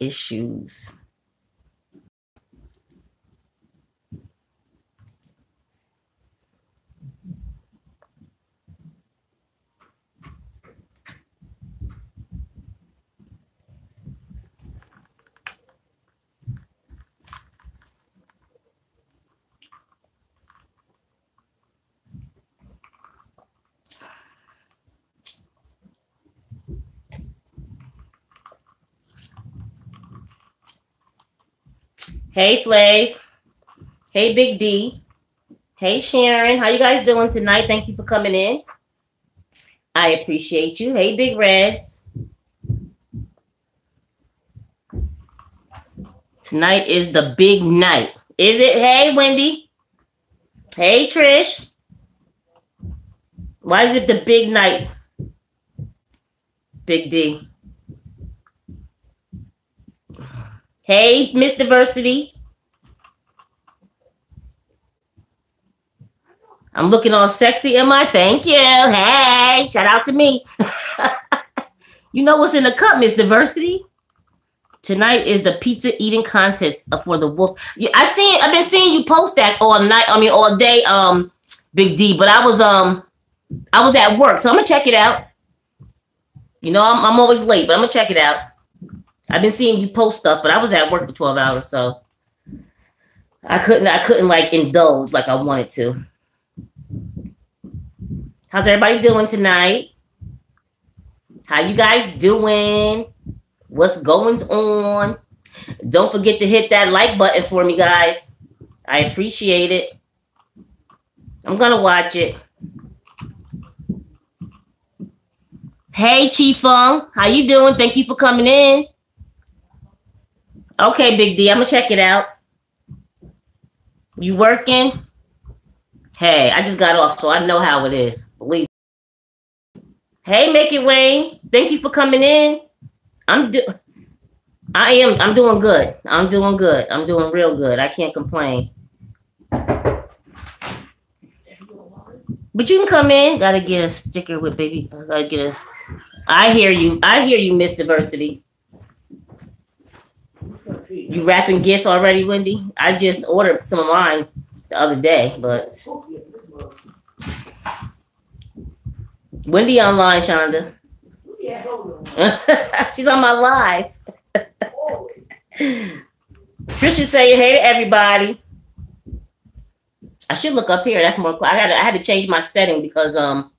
issues. Hey Flav. Hey Big D. Hey Sharon. How you guys doing tonight? Thank you for coming in. I appreciate you. Hey Big Reds. Tonight is the big night. Is it? Hey Wendy. Hey Trish. Why is it the big night? Big D. Hey, Miss Diversity. I'm looking all sexy, am I? Thank you. Hey, shout out to me. you know what's in the cup, Miss Diversity? Tonight is the pizza eating contest for the wolf. I seen I've been seeing you post that all night. I mean all day, um, Big D. But I was um I was at work, so I'm gonna check it out. You know, I'm, I'm always late, but I'm gonna check it out. I've been seeing you post stuff, but I was at work for 12 hours, so I couldn't I couldn't like indulge like I wanted to. How's everybody doing tonight? How you guys doing? What's going on? Don't forget to hit that like button for me, guys. I appreciate it. I'm gonna watch it. Hey, Chief Fung, how you doing? Thank you for coming in. Okay, Big D, I'm gonna check it out. You working? Hey, I just got off, so I know how it is. Believe. Hey, Make It Wayne. Thank you for coming in. I'm do. I am. I'm doing good. I'm doing good. I'm doing real good. I can't complain. But you can come in. Gotta get a sticker with baby. Gotta get a. I hear you. I hear you, Miss Diversity. You wrapping gifts already, Wendy? I just ordered some of mine the other day, but Wendy online, Shonda. She's on my live. Trisha saying hey to everybody. I should look up here. That's more. I had to, I had to change my setting because um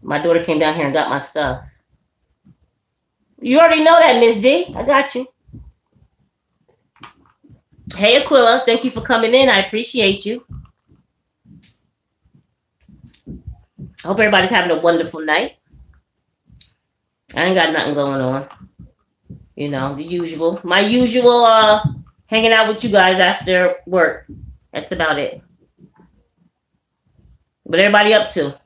my daughter came down here and got my stuff. You already know that, Miss D. I got you. Hey, Aquila, thank you for coming in. I appreciate you. I hope everybody's having a wonderful night. I ain't got nothing going on. You know, the usual. My usual uh hanging out with you guys after work. That's about it. What everybody up to?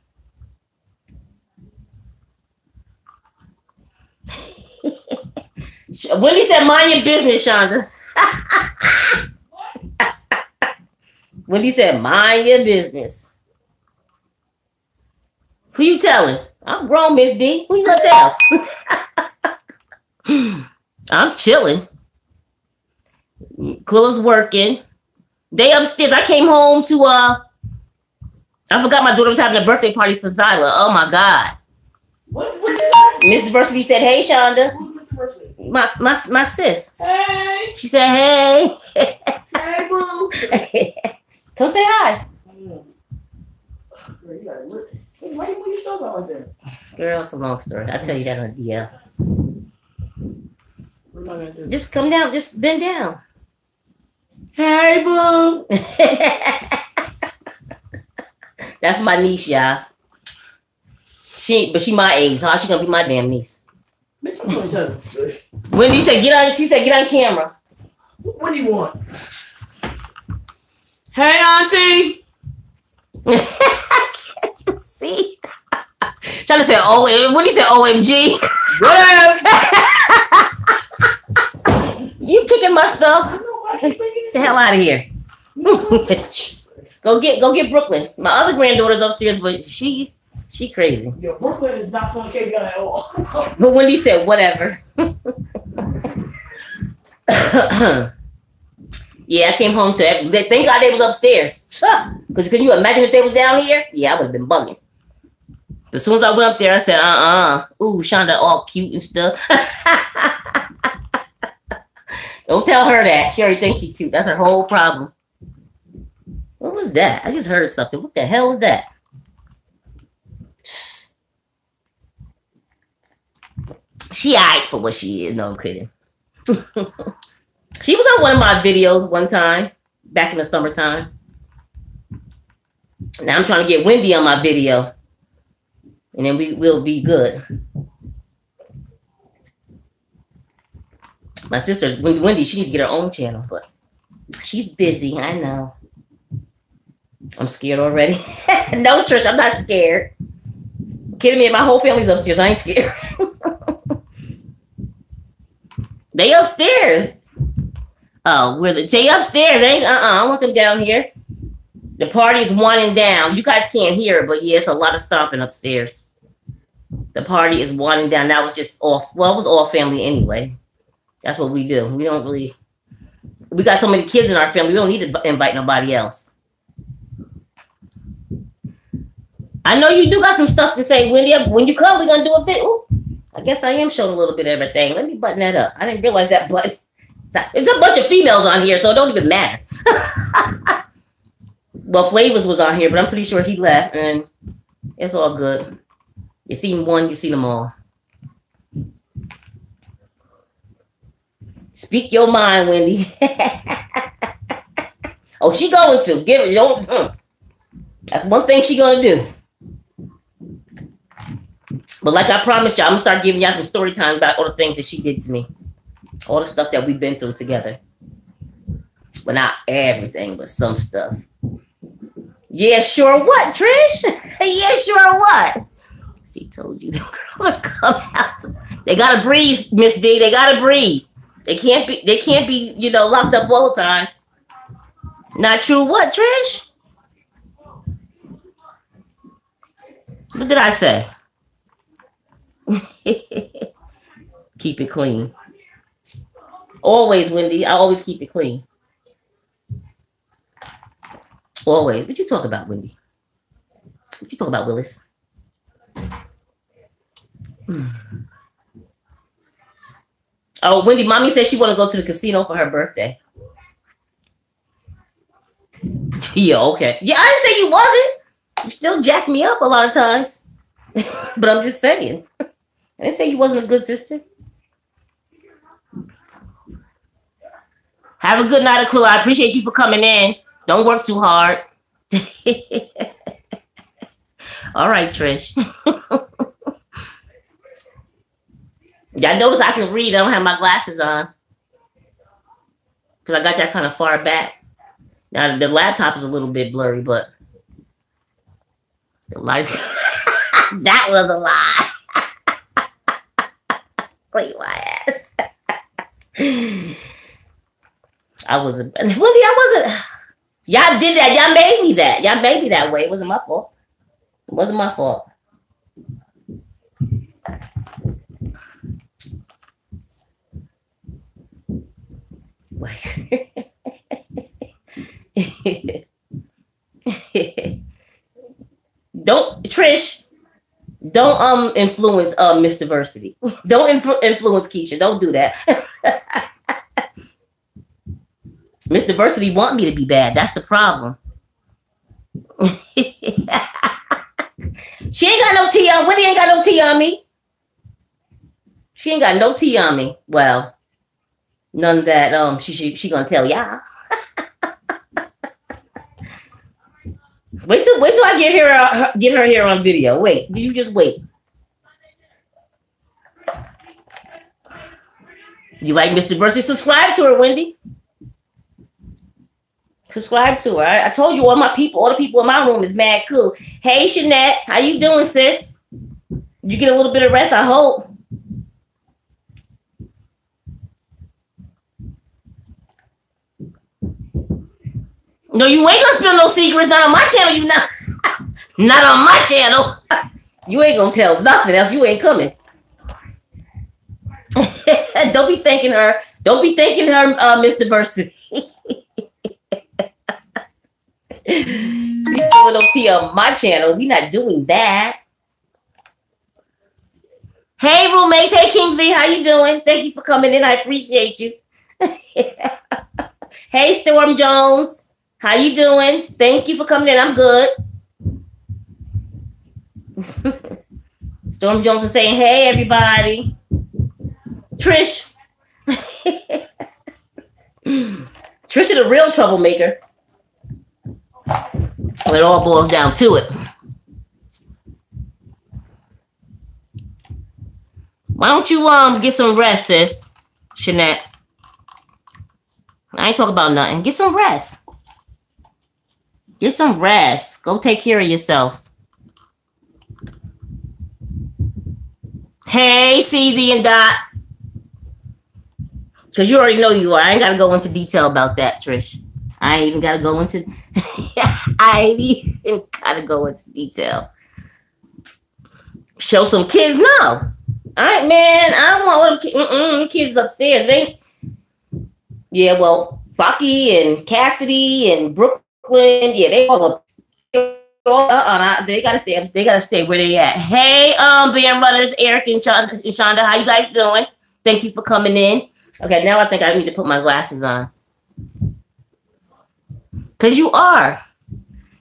Willie said, mind your business, Shonda. when he said, mind your business. Who you telling? I'm grown, Miss D. Who you gonna tell? I'm chilling. Quilla's working. They upstairs. I came home to uh I forgot my daughter was having a birthday party for Zyla. Oh my god. What, what Miss Diversity said, hey Shonda. My my my sis. Hey. She said, "Hey." hey, boo. Come say hi. Why you you still like that? Girl, it's a long story. I'll tell you that on DL. Just come down. Just bend down. Hey, boo. That's my niece, y'all. She, but she my age, so how she gonna be my damn niece? Wendy said, "Get on." She said, "Get on camera." What do you want? Hey, Auntie. See, trying to say, "Oh, what do you say?" OMG. Whatever. you kicking my stuff? Get the hell out of here. go get, go get Brooklyn. My other granddaughter's upstairs, but she she crazy. Yo, Brooklyn is not fun cake at all. but Wendy said, whatever. yeah, I came home to every. Thank God they was upstairs. Because can you imagine if they was down here? Yeah, I would have been bugging. But as soon as I went up there, I said, uh uh Ooh, Shonda all cute and stuff. Don't tell her that. She already thinks she's cute. That's her whole problem. What was that? I just heard something. What the hell was that? She alright for what she is. No, I'm kidding. she was on one of my videos one time back in the summertime. Now I'm trying to get Wendy on my video. And then we will be good. My sister, Wendy, she needs to get her own channel, but she's busy. I know. I'm scared already. no, Trish, I'm not scared. Kidding me? My whole family's upstairs. I ain't scared. they upstairs. Oh, where the they upstairs? Ain't uh uh I want them down here. The party's winding down. You guys can't hear it, but yeah, it's a lot of stomping upstairs. The party is winding down. That was just off. Well, it was all family anyway. That's what we do. We don't really. We got so many kids in our family. We don't need to invite nobody else. I know you do got some stuff to say, Wendy. When you come, we're gonna do a bit. I guess I am showing a little bit of everything. Let me button that up. I didn't realize that button. It's a bunch of females on here, so it don't even matter. well, Flavors was on here, but I'm pretty sure he left, and it's all good. You see one, you see them all. Speak your mind, Wendy. oh, she going to give it. Don't. Hmm. That's one thing she gonna do. But like I promised y'all, I'm gonna start giving y'all some story time about all the things that she did to me, all the stuff that we've been through together. But not everything, but some stuff. Yeah, sure. What, Trish? yeah, sure. What? See, told you the girls are coming out. They gotta breathe, Miss D. They gotta breathe. They can't be. They can't be. You know, locked up all the time. Not true. What, Trish? What did I say? keep it clean. Always, Wendy. I always keep it clean. Always. What you talk about, Wendy? What you talk about, Willis? Oh, Wendy, mommy said she want to go to the casino for her birthday. yeah, okay. Yeah, I didn't say you wasn't. You still jack me up a lot of times. but I'm just saying. I didn't say you wasn't a good sister. Have a good night, Aquila. I appreciate you for coming in. Don't work too hard. All right, Trish. Y'all notice I can read. I don't have my glasses on. Because I got y'all kind of far back. Now, the laptop is a little bit blurry, but the light. that was a lie. Wait, my ass. I wasn't. Well, I wasn't. Y'all did that. Y'all made me that. Y'all made me that way. It wasn't my fault. It wasn't my fault. don't Trish, don't um influence uh Miss Diversity. Don't inf- influence Keisha. Don't do that. Miss Diversity want me to be bad. That's the problem. she ain't got no tea on. Winnie ain't got no tea on me. She ain't got no tea on me. Well, none that um she she, she gonna tell y'all. Wait till wait till I get her uh, get her here on video. Wait, did you just wait? You like Mr. Diversity? Subscribe to her, Wendy. Subscribe to her. I, I, told you all my people, all the people in my room is mad cool. Hey, Shanette, how you doing, sis? You get a little bit of rest, I hope. No, you ain't gonna spill no secrets. Not on my channel. You not. not on my channel. you ain't gonna tell nothing else. You ain't coming. Don't be thanking her Don't be thanking her, uh, Miss Diversity. you doing OT on my channel. We not doing that. Hey, roommates. Hey, King V. How you doing? Thank you for coming in. I appreciate you. hey, Storm Jones. How you doing? Thank you for coming in. I'm good. Storm Jones is saying, hey, everybody. Trish. Trish is a real troublemaker. It all boils down to it. Why don't you um get some rest, sis? Shanette. I ain't talking about nothing. Get some rest. Get some rest. Go take care of yourself. Hey, CZ and Dot. Because you already know you are. I ain't got to go into detail about that, Trish. I ain't even got to go into... I ain't even got to go into detail. Show some kids? No. All right, man. I don't want them mm-mm, kids upstairs. They... Yeah, well, Focky and Cassidy and Brooklyn, yeah, they all up uh-uh, they gotta stay. They gotta stay where they at. Hey, um, band runners, Eric and Shonda, Shonda, how you guys doing? Thank you for coming in. Okay, now I think I need to put my glasses on. Cause you are.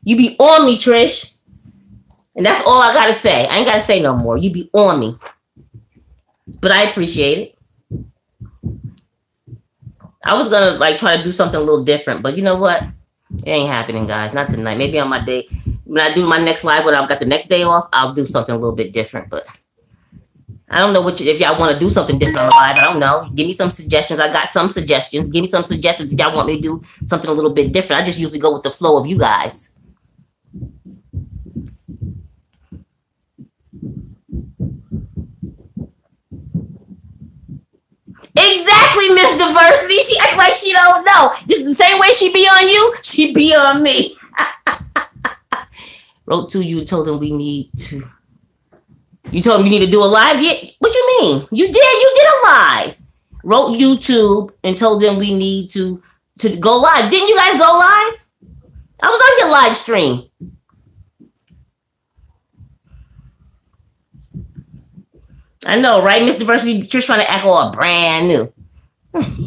You be on me, Trish. And that's all I gotta say. I ain't gotta say no more. You be on me. But I appreciate it. I was gonna like try to do something a little different, but you know what? It ain't happening, guys. Not tonight. Maybe on my day when I do my next live, when I've got the next day off, I'll do something a little bit different. But I don't know what you, if y'all want to do something different on the live. I don't know. Give me some suggestions. I got some suggestions. Give me some suggestions if y'all want me to do something a little bit different. I just usually go with the flow of you guys. Exactly, Miss Diversity. She act like she don't know. Just the same way she be on you, she be on me. Wrote to you, and told them we need to. You told them you need to do a live yet? What you mean? You did. You did a live. Wrote YouTube and told them we need to to go live. Didn't you guys go live? I was on your live stream. I know, right? Miss Diversity, you're trying to act all brand new. what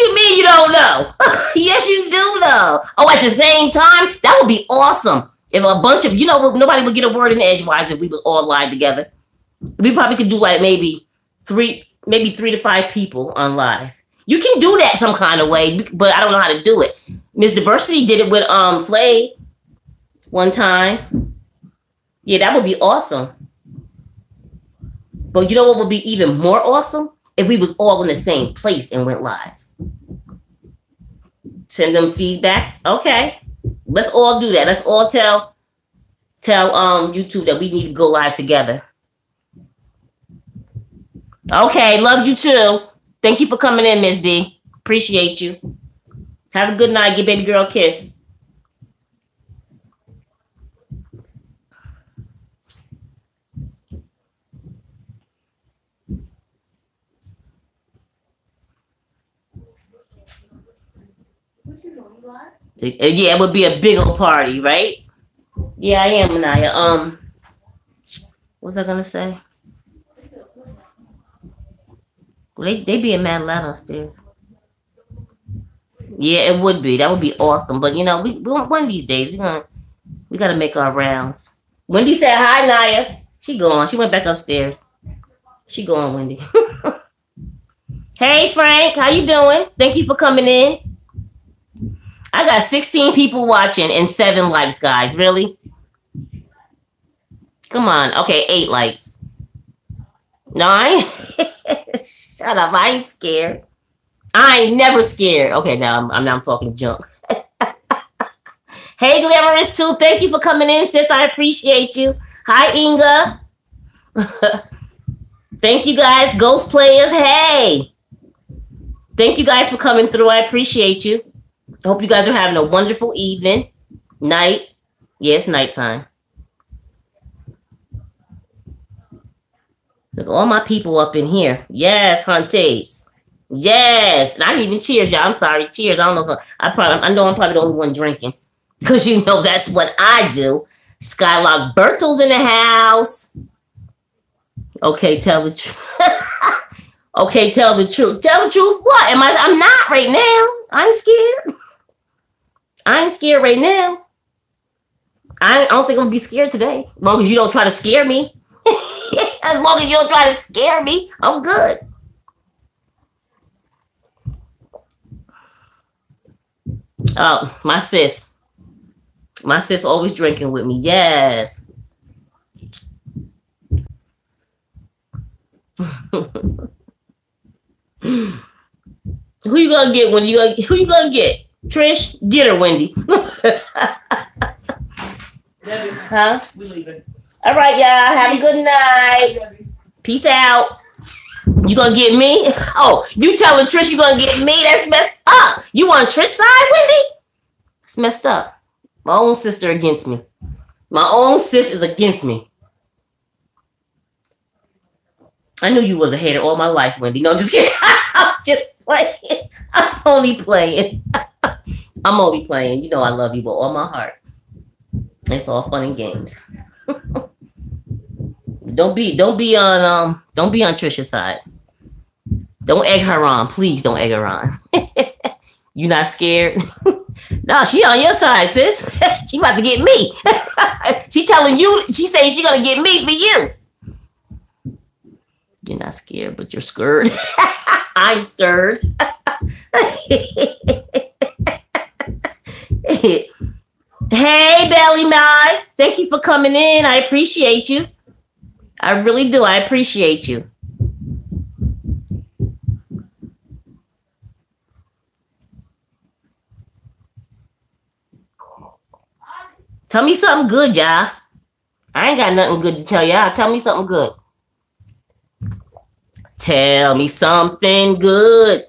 you mean you don't know? yes, you do know. Oh, at the same time, that would be awesome. If a bunch of, you know, nobody would get a word in edgewise if we was all live together. We probably could do like maybe three, maybe three to five people on live. You can do that some kind of way, but I don't know how to do it. Miss Diversity did it with um Flay one time. Yeah, that would be awesome. But you know what would be even more awesome? If we was all in the same place and went live. Send them feedback. Okay. Let's all do that. Let's all tell tell um YouTube that we need to go live together. Okay, love you too. Thank you for coming in, Miss D. Appreciate you. Have a good night. Give baby girl a kiss. Yeah, it would be a big old party, right? Yeah, I am, Anaya. Um, what was I gonna say? They they being mad loud upstairs. Yeah, it would be. That would be awesome. But you know, we, we one of these days we gonna we gotta make our rounds. Wendy said hi, Naya. She gone. She went back upstairs. She gone, Wendy. hey, Frank, how you doing? Thank you for coming in. I got 16 people watching and seven likes, guys. Really? Come on. Okay, eight likes. Nine? Shut up. I ain't scared. I ain't never scared. Okay, now I'm, I'm now I'm talking junk. hey, Glamorous too. Thank you for coming in, sis. I appreciate you. Hi, Inga. Thank you guys, Ghost Players. Hey. Thank you guys for coming through. I appreciate you. I hope you guys are having a wonderful evening, night. Yes, nighttime. Look, all my people up in here. Yes, Hunties. Yes. Not even cheers, y'all. I'm sorry. Cheers. I don't know I, I probably I know I'm probably the only one drinking. Because you know that's what I do. Skylark Berto's in the house. Okay, tell the truth. okay, tell the truth. Tell the truth. What? Am I I'm not right now. I'm scared. I ain't scared right now. I don't think I'm gonna be scared today. As long as you don't try to scare me. as long as you don't try to scare me, I'm good. Oh, my sis. My sis always drinking with me. Yes. who you gonna get when you gonna who you gonna get? Trish, get her, Wendy. Debbie, huh? we leaving. All right, y'all. Have a good night. Debbie. Peace out. You gonna get me? Oh, you telling Trish you gonna get me? That's messed up. You on Trish side, Wendy? It's messed up. My own sister against me. My own sis is against me. I knew you was a hater all my life, Wendy. No, I'm just kidding. I'm just playing. I'm only playing. I'm only playing. You know I love you with all my heart. It's all fun and games. don't be don't be on um don't be on Trisha's side. Don't egg her on. Please don't egg her on. you not scared? no, she on your side, sis. she about to get me. she telling you, she saying she gonna get me for you. You're not scared, but you're scared. I'm scared. Hey, Belly Nye. Thank you for coming in. I appreciate you. I really do. I appreciate you. Tell me something good, y'all. I ain't got nothing good to tell y'all. Tell me something good. Tell me something good.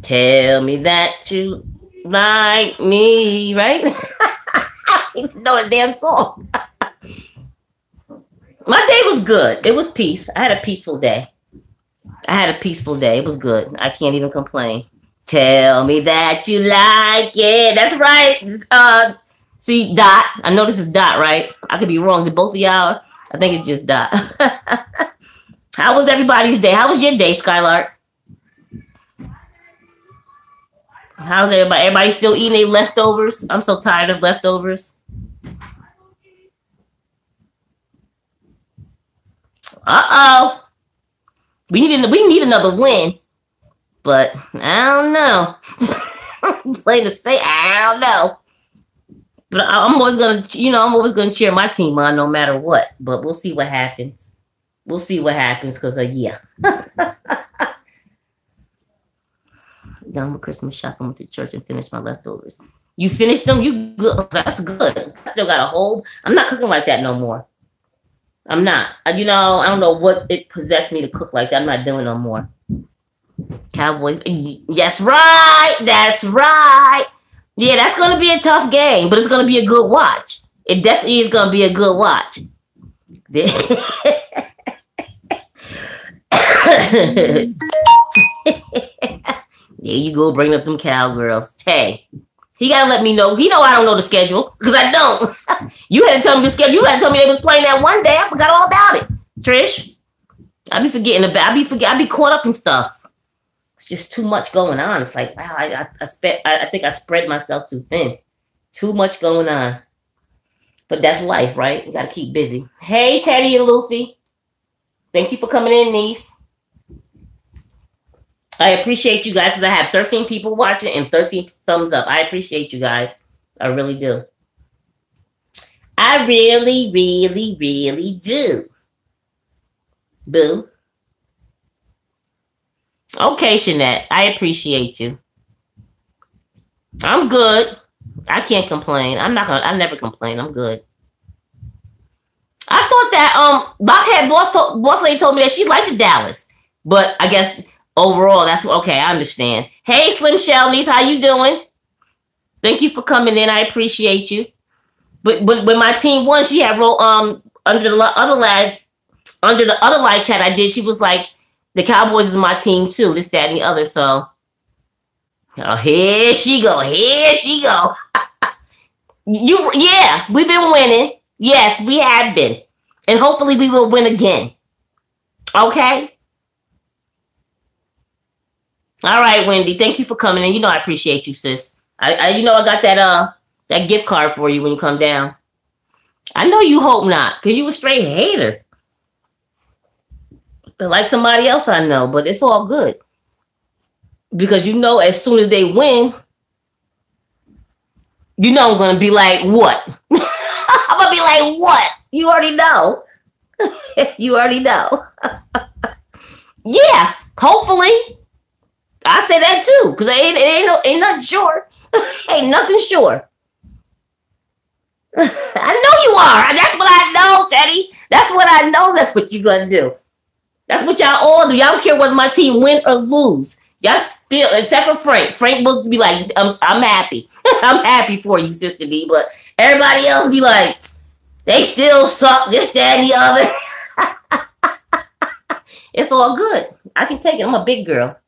Tell me that you like me, right? I know the damn song. My day was good. It was peace. I had a peaceful day. I had a peaceful day. It was good. I can't even complain. Tell me that you like it. That's right. Uh, see, Dot. I know this is Dot, right? I could be wrong. Is it both of y'all? I think it's just Dot. How was everybody's day? How was your day, Skylark? How's everybody? Everybody still eating their leftovers? I'm so tired of leftovers. Uh oh. We need we need another win, but I don't know. Plain to say, I don't know. But I'm always gonna, you know, I'm always gonna cheer my team on no matter what. But we'll see what happens. We'll see what happens because, uh, yeah. Done with Christmas shopping, went to church and finished my leftovers. You finished them? You good? That's good. I still got a whole. I'm not cooking like that no more. I'm not. Uh, You know, I don't know what it possessed me to cook like that. I'm not doing no more. Cowboy. Yes, right. That's right. Yeah, that's gonna be a tough game, but it's gonna be a good watch. It definitely is gonna be a good watch. there you go, bringing up them cowgirls. Tay, he gotta let me know. He know I don't know the schedule because I don't. you had to tell me the schedule. You had to tell me they was playing that one day. I forgot all about it. Trish, I be forgetting about. I be forget. I be caught up in stuff. It's just too much going on. It's like wow. I I, I, spe- I, I think I spread myself too thin. Too much going on. But that's life, right? We gotta keep busy. Hey, Teddy and Luffy. Thank you for coming in, niece. I appreciate you guys because I have 13 people watching and 13 thumbs up. I appreciate you guys. I really do. I really, really, really do. Boo. Okay, Shanette. I appreciate you. I'm good. I can't complain. I'm not gonna I never complain. I'm good. I thought that um Blockhead boss told boss lady told me that she liked Dallas. But I guess overall that's okay, I understand. Hey Slim Shell niece, how you doing? Thank you for coming in. I appreciate you. But but when my team won, she had roll um under the other lad under the other live chat I did, she was like, the Cowboys is my team too. This, that, and the other. So, oh, here she go. Here she go. you, yeah, we've been winning. Yes, we have been, and hopefully we will win again. Okay. All right, Wendy. Thank you for coming in. You know I appreciate you, sis. I, I you know I got that uh that gift card for you when you come down. I know you hope not, because you a straight hater. But like somebody else I know, but it's all good. Because you know as soon as they win, you know I'm gonna be like, what? I'm gonna be like, what? You already know. you already know. yeah, hopefully. I say that too, because it ain't, it ain't no ain't nothing sure. ain't nothing sure. I know you are. That's what I know, Teddy. That's what I know. That's what you're gonna do. That's what y'all all do. Y'all don't care whether my team win or lose. Y'all still, except for Frank. Frank will be like, I'm, I'm happy. I'm happy for you, Sister D. But everybody else be like, they still suck, this, that, and the other. it's all good. I can take it. I'm a big girl.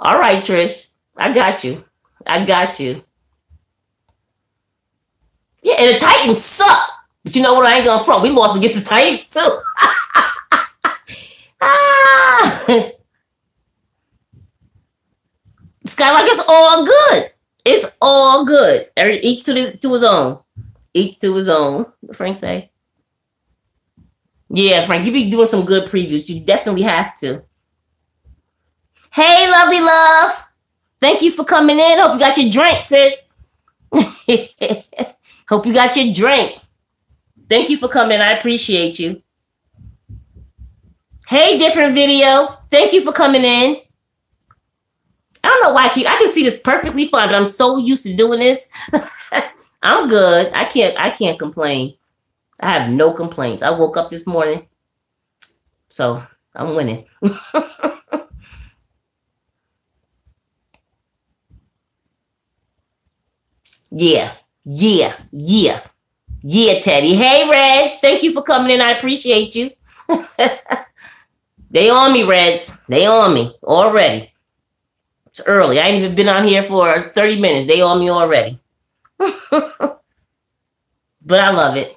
All right, Trish. I got you. I got you. Yeah, and the Titans suck. But you know what? I ain't gonna front. We lost against the Titans too. ah. Skylark, it's all good. It's all good. Each to his to his own. Each to his own. Frank say? Yeah, Frank, you be doing some good previews. You definitely have to. Hey, lovely love. Thank you for coming in. Hope you got your drink, sis. Hope you got your drink. Thank you for coming. I appreciate you. Hey, different video. Thank you for coming in. I don't know why I keep I can see this perfectly fine, but I'm so used to doing this. I'm good. I can't I can't complain. I have no complaints. I woke up this morning. So I'm winning. yeah, yeah, yeah. Yeah, Teddy. Hey, Reds. Thank you for coming in. I appreciate you. they on me, Reds. They on me already. It's early. I ain't even been on here for 30 minutes. They on me already. but I love it.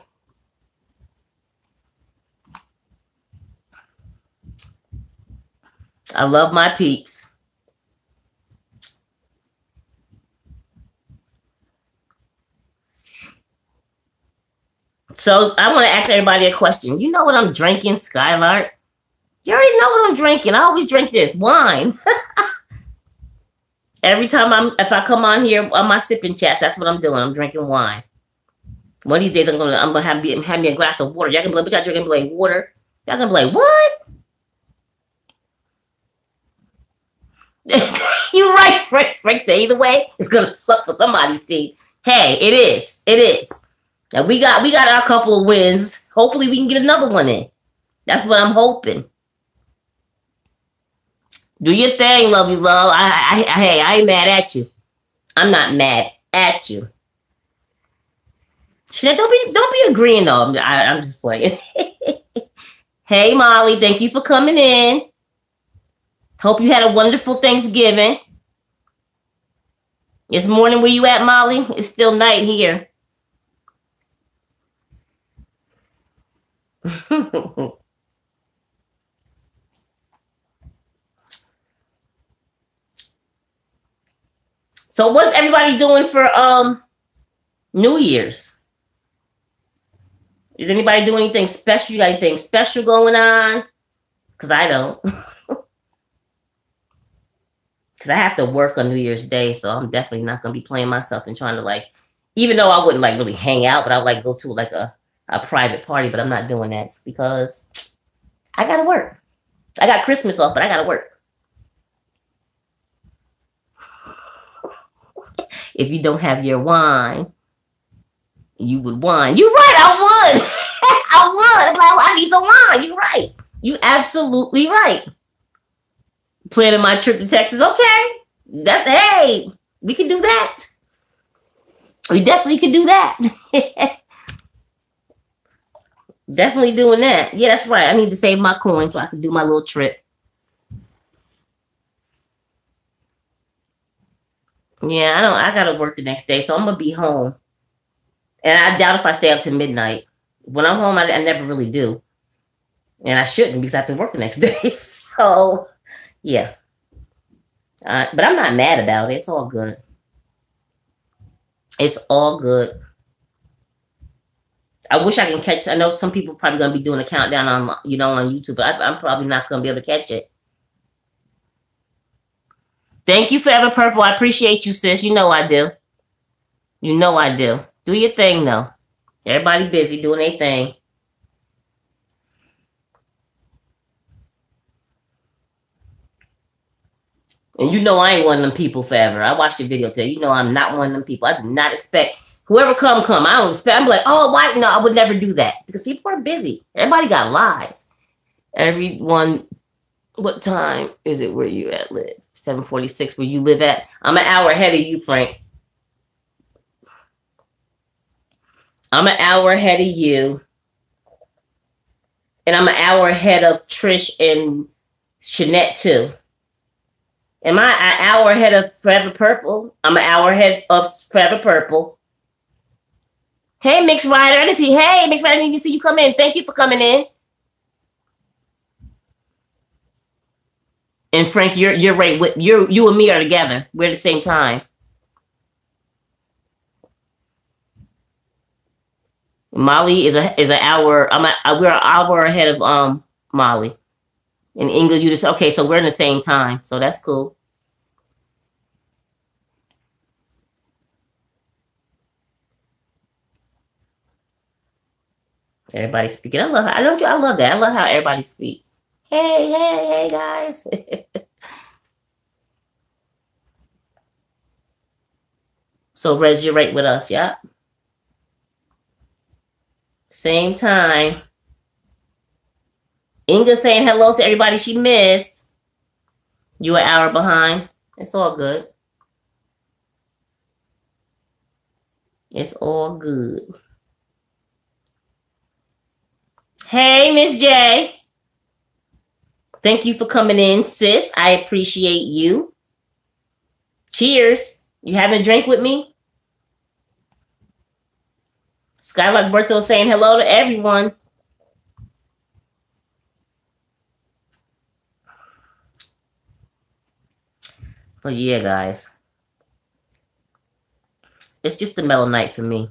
I love my peeps. So I want to ask everybody a question. You know what I'm drinking, Skylark? You already know what I'm drinking. I always drink this wine. Every time I'm, if I come on here on my sipping chats, that's what I'm doing. I'm drinking wine. One of these days, I'm gonna, I'm gonna have, me, have me a glass of water. Y'all can be like, but y'all drinking like water. Y'all gonna be like, what? You're right, Frank. Frank say either way, it's gonna suck for somebody's team. Hey, it is. It is. Now we got we got our couple of wins. Hopefully we can get another one in. That's what I'm hoping. Do your thing, love you, love. I, I, I, hey, I ain't mad at you. I'm not mad at you. Shit, don't be don't be agreeing though. I'm, I, I'm just playing. hey, Molly, thank you for coming in. Hope you had a wonderful Thanksgiving. It's morning where you at, Molly? It's still night here. so what's everybody doing for um New Year's? Is anybody doing anything special? You got anything special going on? Because I don't. Because I have to work on New Year's Day, so I'm definitely not gonna be playing myself and trying to like, even though I wouldn't like really hang out, but I would like go to like a a private party, but I'm not doing that because I gotta work. I got Christmas off, but I gotta work. if you don't have your wine, you would wine. You're right, I would. I would. I need some wine. You're right. You absolutely right. Planning my trip to Texas. Okay. That's hey, we can do that. We definitely can do that. Definitely doing that. Yeah, that's right. I need to save my coin so I can do my little trip. Yeah, I don't. I gotta work the next day, so I'm gonna be home. And I doubt if I stay up to midnight. When I'm home, I, I never really do, and I shouldn't because I have to work the next day. so, yeah. Uh, but I'm not mad about it. It's all good. It's all good. I wish I can catch. I know some people probably gonna be doing a countdown on you know on YouTube, but I, I'm probably not gonna be able to catch it. Thank you, Forever Purple. I appreciate you, sis. You know I do. You know I do. Do your thing though. Everybody busy doing their thing. And you know I ain't one of them people forever. I watched the video today. You know I'm not one of them people. I do not expect whoever come, come. I don't expect. I'm like, oh, why? No, I would never do that because people are busy. Everybody got lives. Everyone, what time is it where you at live? 746 where you live at. I'm an hour ahead of you, Frank. I'm an hour ahead of you. And I'm an hour ahead of Trish and Shanette too. Am I an hour ahead of Forever Purple? I'm an hour ahead of Forever Purple. Hey, Mix Rider. I see. Hey, Mix Rider. I didn't see you come in. Thank you for coming in. And Frank, you're you're right. With you you and me are together. We're at the same time. Molly is a is an hour. I'm a, we're an hour ahead of um Molly. In English, you just okay. So we're in the same time. So that's cool. Everybody speaking. I love. I don't. I love that. I love how everybody speaks. Hey, hey, hey, guys. so right with us, yeah. Same time. Inga saying hello to everybody she missed. You an hour behind. It's all good. It's all good. Hey, Miss J. Thank you for coming in, sis. I appreciate you. Cheers. You having a drink with me? Skylark Berto saying hello to everyone. But yeah, guys. It's just a mellow night for me.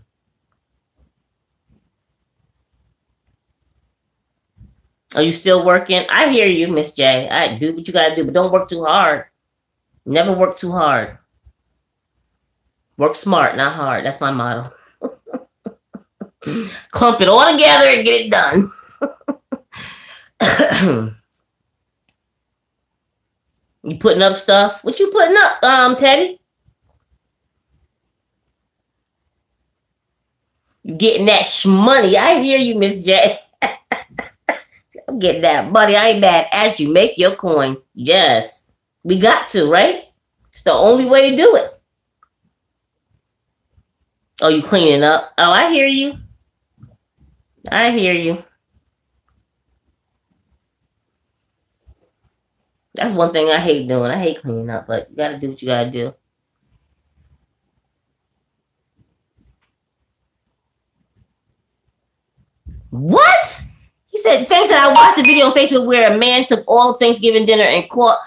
Are you still working? I hear you, Miss J. I do what you gotta do, but don't work too hard. Never work too hard. Work smart, not hard. That's my motto. Clump it all together and get it done. you putting up stuff? What you putting up, um, Teddy? You getting that money? I hear you, Miss J. I'm getting that money. I ain't mad at you. Make your coin. Yes. We got to, right? It's the only way to do it. Oh, you cleaning up? Oh, I hear you. I hear you. That's one thing I hate doing. I hate cleaning up, but you gotta do what you gotta do. What? He said, thanks that I watched the video on Facebook where a man took all Thanksgiving dinner and caught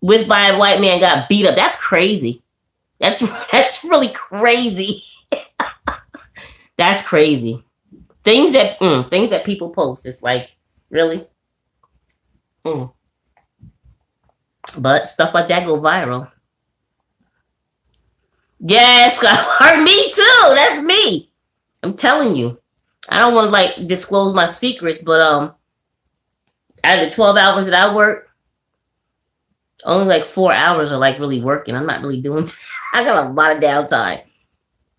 with by a white man got beat up. That's crazy. That's that's really crazy. that's crazy. Things that mm, things that people post. It's like really. Mm. But stuff like that go viral. Yes, hurt me too. That's me. I'm telling you. I don't want to like disclose my secrets, but um, out of the 12 hours that I work, only like four hours are like really working. I'm not really doing, I got a lot of downtime.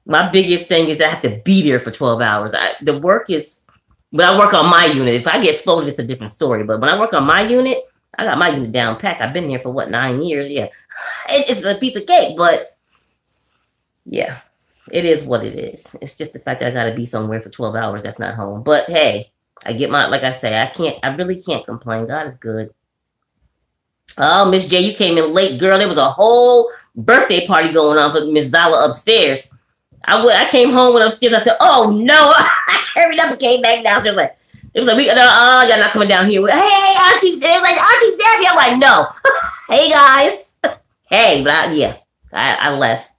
My biggest thing is that I have to be there for 12 hours. I, the work is, but I work on my unit. If I get floated, it's a different story. But when I work on my unit, I got my unit down pack. I've been here for what, nine years? Yeah. It's a piece of cake, but yeah it is what it is. It's just the fact that I got to be somewhere for 12 hours. That's not home. But hey, I get my like I say, I can't I really can't complain. God is good. Oh, Miss J, you came in late, girl. There was a whole birthday party going on for Miss Zala upstairs. I went, I came home when upstairs. I said, "Oh no!" I hurried up and came back downstairs. Like it was like, "We, uh, uh, y'all not coming down here." Hey, Auntie, it was like Auntie Debbie. I'm like, "No, hey guys, hey," but I, yeah, I, I left,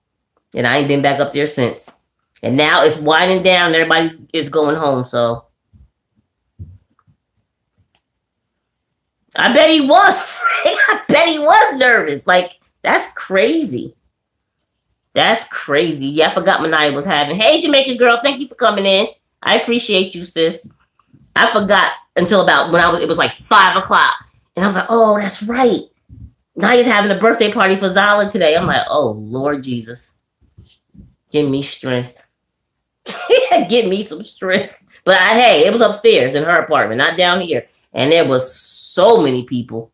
and I ain't been back up there since. And now it's winding down. Everybody is going home, so I bet he was. I bet he was nervous. Like that's crazy. That's crazy. Yeah, I forgot Manaya was having. Hey, Jamaican girl, thank you for coming in. I appreciate you, sis. I forgot until about when I was. It was like five o'clock, and I was like, "Oh, that's right. Naya's having a birthday party for Zala today." I'm like, "Oh Lord Jesus, give me strength. give me some strength." But I, hey, it was upstairs in her apartment, not down here, and there was so many people,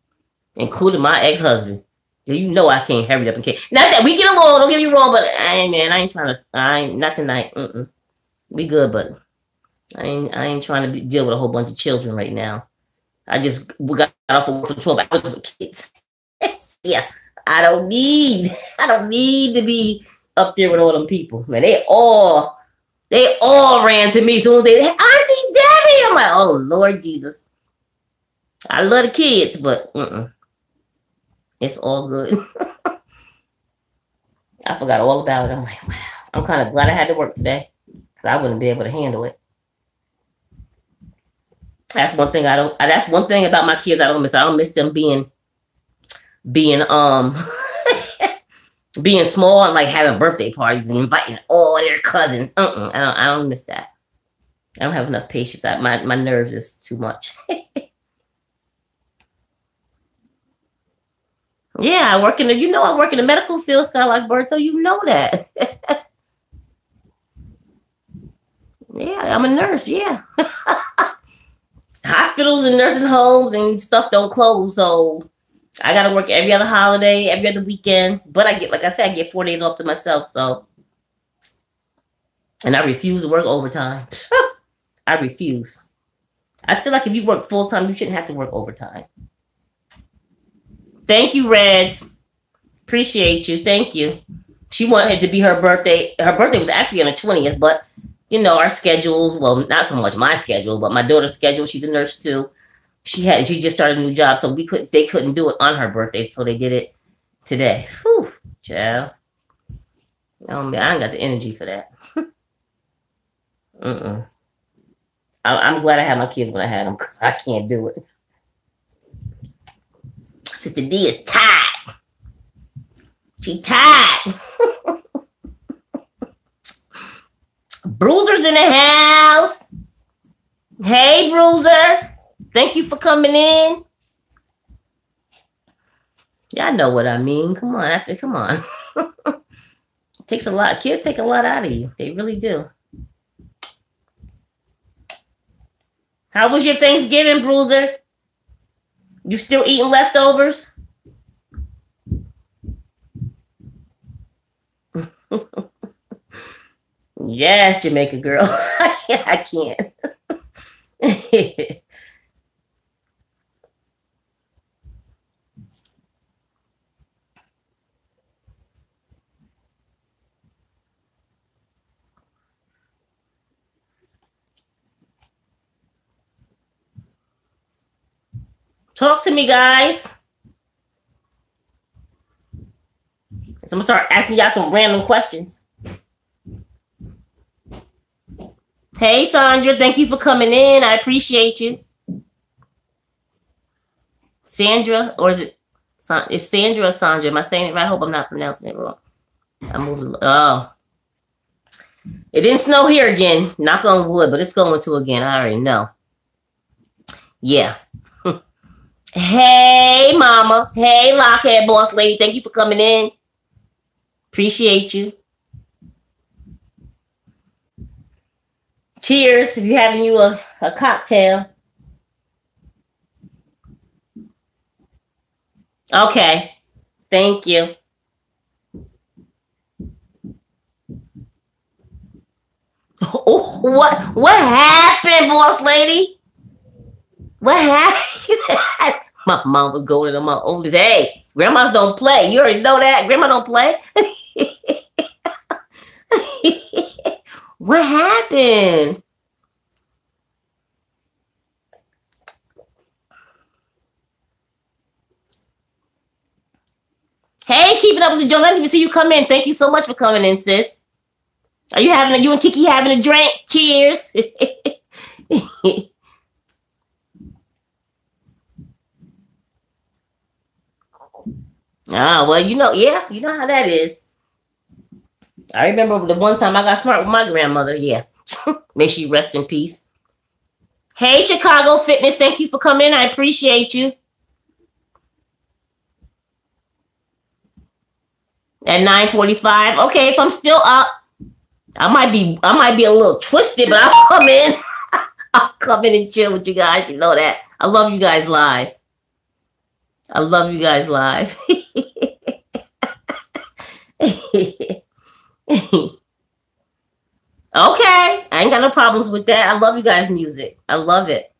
including my ex husband. You know I can't hurry up and can't. Not that we get along. Don't get me wrong, but I ain't man. I ain't trying to. I ain't not tonight. Mm-mm. We good, but I ain't. I ain't trying to be, deal with a whole bunch of children right now. I just we got off of work for twelve hours with kids. yeah, I don't need. I don't need to be up there with all them people. Man, they all. They all ran to me soon as they Auntie Debbie. I'm like, oh Lord Jesus. I love the kids, but mm-mm. It's all good. I forgot all about it. I'm like, wow. I'm kind of glad I had to work today because I wouldn't be able to handle it. That's one thing I don't. That's one thing about my kids I don't miss. I don't miss them being, being um, being small and like having birthday parties and inviting all their cousins. Uh-uh, I don't. I don't miss that. I don't have enough patience. I, my my nerves is too much. Yeah, I work in the, you know, I work in the medical field, Skylark Berto. You know that. yeah, I'm a nurse. Yeah. Hospitals and nursing homes and stuff don't close. So I got to work every other holiday, every other weekend. But I get, like I said, I get four days off to myself. So, and I refuse to work overtime. I refuse. I feel like if you work full time, you shouldn't have to work overtime. Thank you, Reds. Appreciate you. Thank you. She wanted it to be her birthday. Her birthday was actually on the 20th, but you know, our schedules, well, not so much my schedule, but my daughter's schedule, she's a nurse too. She had she just started a new job, so we couldn't they couldn't do it on her birthday, so they did it today. Whew, child. Oh man, I ain't got the energy for that. Mm-mm. I, am glad I had my kids when I had them because I can't do it. Sister D is tired. She tired. Bruiser's in the house. Hey, Bruiser. Thank you for coming in. Y'all know what I mean. Come on, after come on. takes a lot. Kids take a lot out of you. They really do. How was your Thanksgiving, Bruiser? You still eating leftovers? yes, Jamaica girl. I can't. Talk to me, guys. So I'm gonna start asking y'all some random questions. Hey, Sandra, thank you for coming in. I appreciate you. Sandra, or is it? Is Sandra or Sandra? Am I saying it right? I hope I'm not pronouncing it wrong. I'm moving. Oh, it didn't snow here again. Knock on wood, but it's going to again. I already know. Yeah. Hey, mama. Hey, lockhead boss lady. Thank you for coming in. Appreciate you. Cheers if you're having you a, a cocktail. Okay. Thank you. What what happened, boss lady? What happened? My mom was going to my oldest. Hey, grandmas don't play. You already know that. Grandma don't play. what happened? Hey, keeping up with the Jones. I didn't even see you come in. Thank you so much for coming in, sis. Are you having a, you and Kiki having a drink? Cheers. ah, well, you know, yeah, you know how that is. I remember the one time I got smart with my grandmother. Yeah. May she rest in peace. Hey, Chicago Fitness. Thank you for coming. I appreciate you. At 9:45. Okay, if I'm still up, I might be I might be a little twisted, but I'll come in. I'll come in and chill with you guys. You know that. I love you guys live. I love you guys live. Okay, I ain't got no problems with that. I love you guys' music. I love it.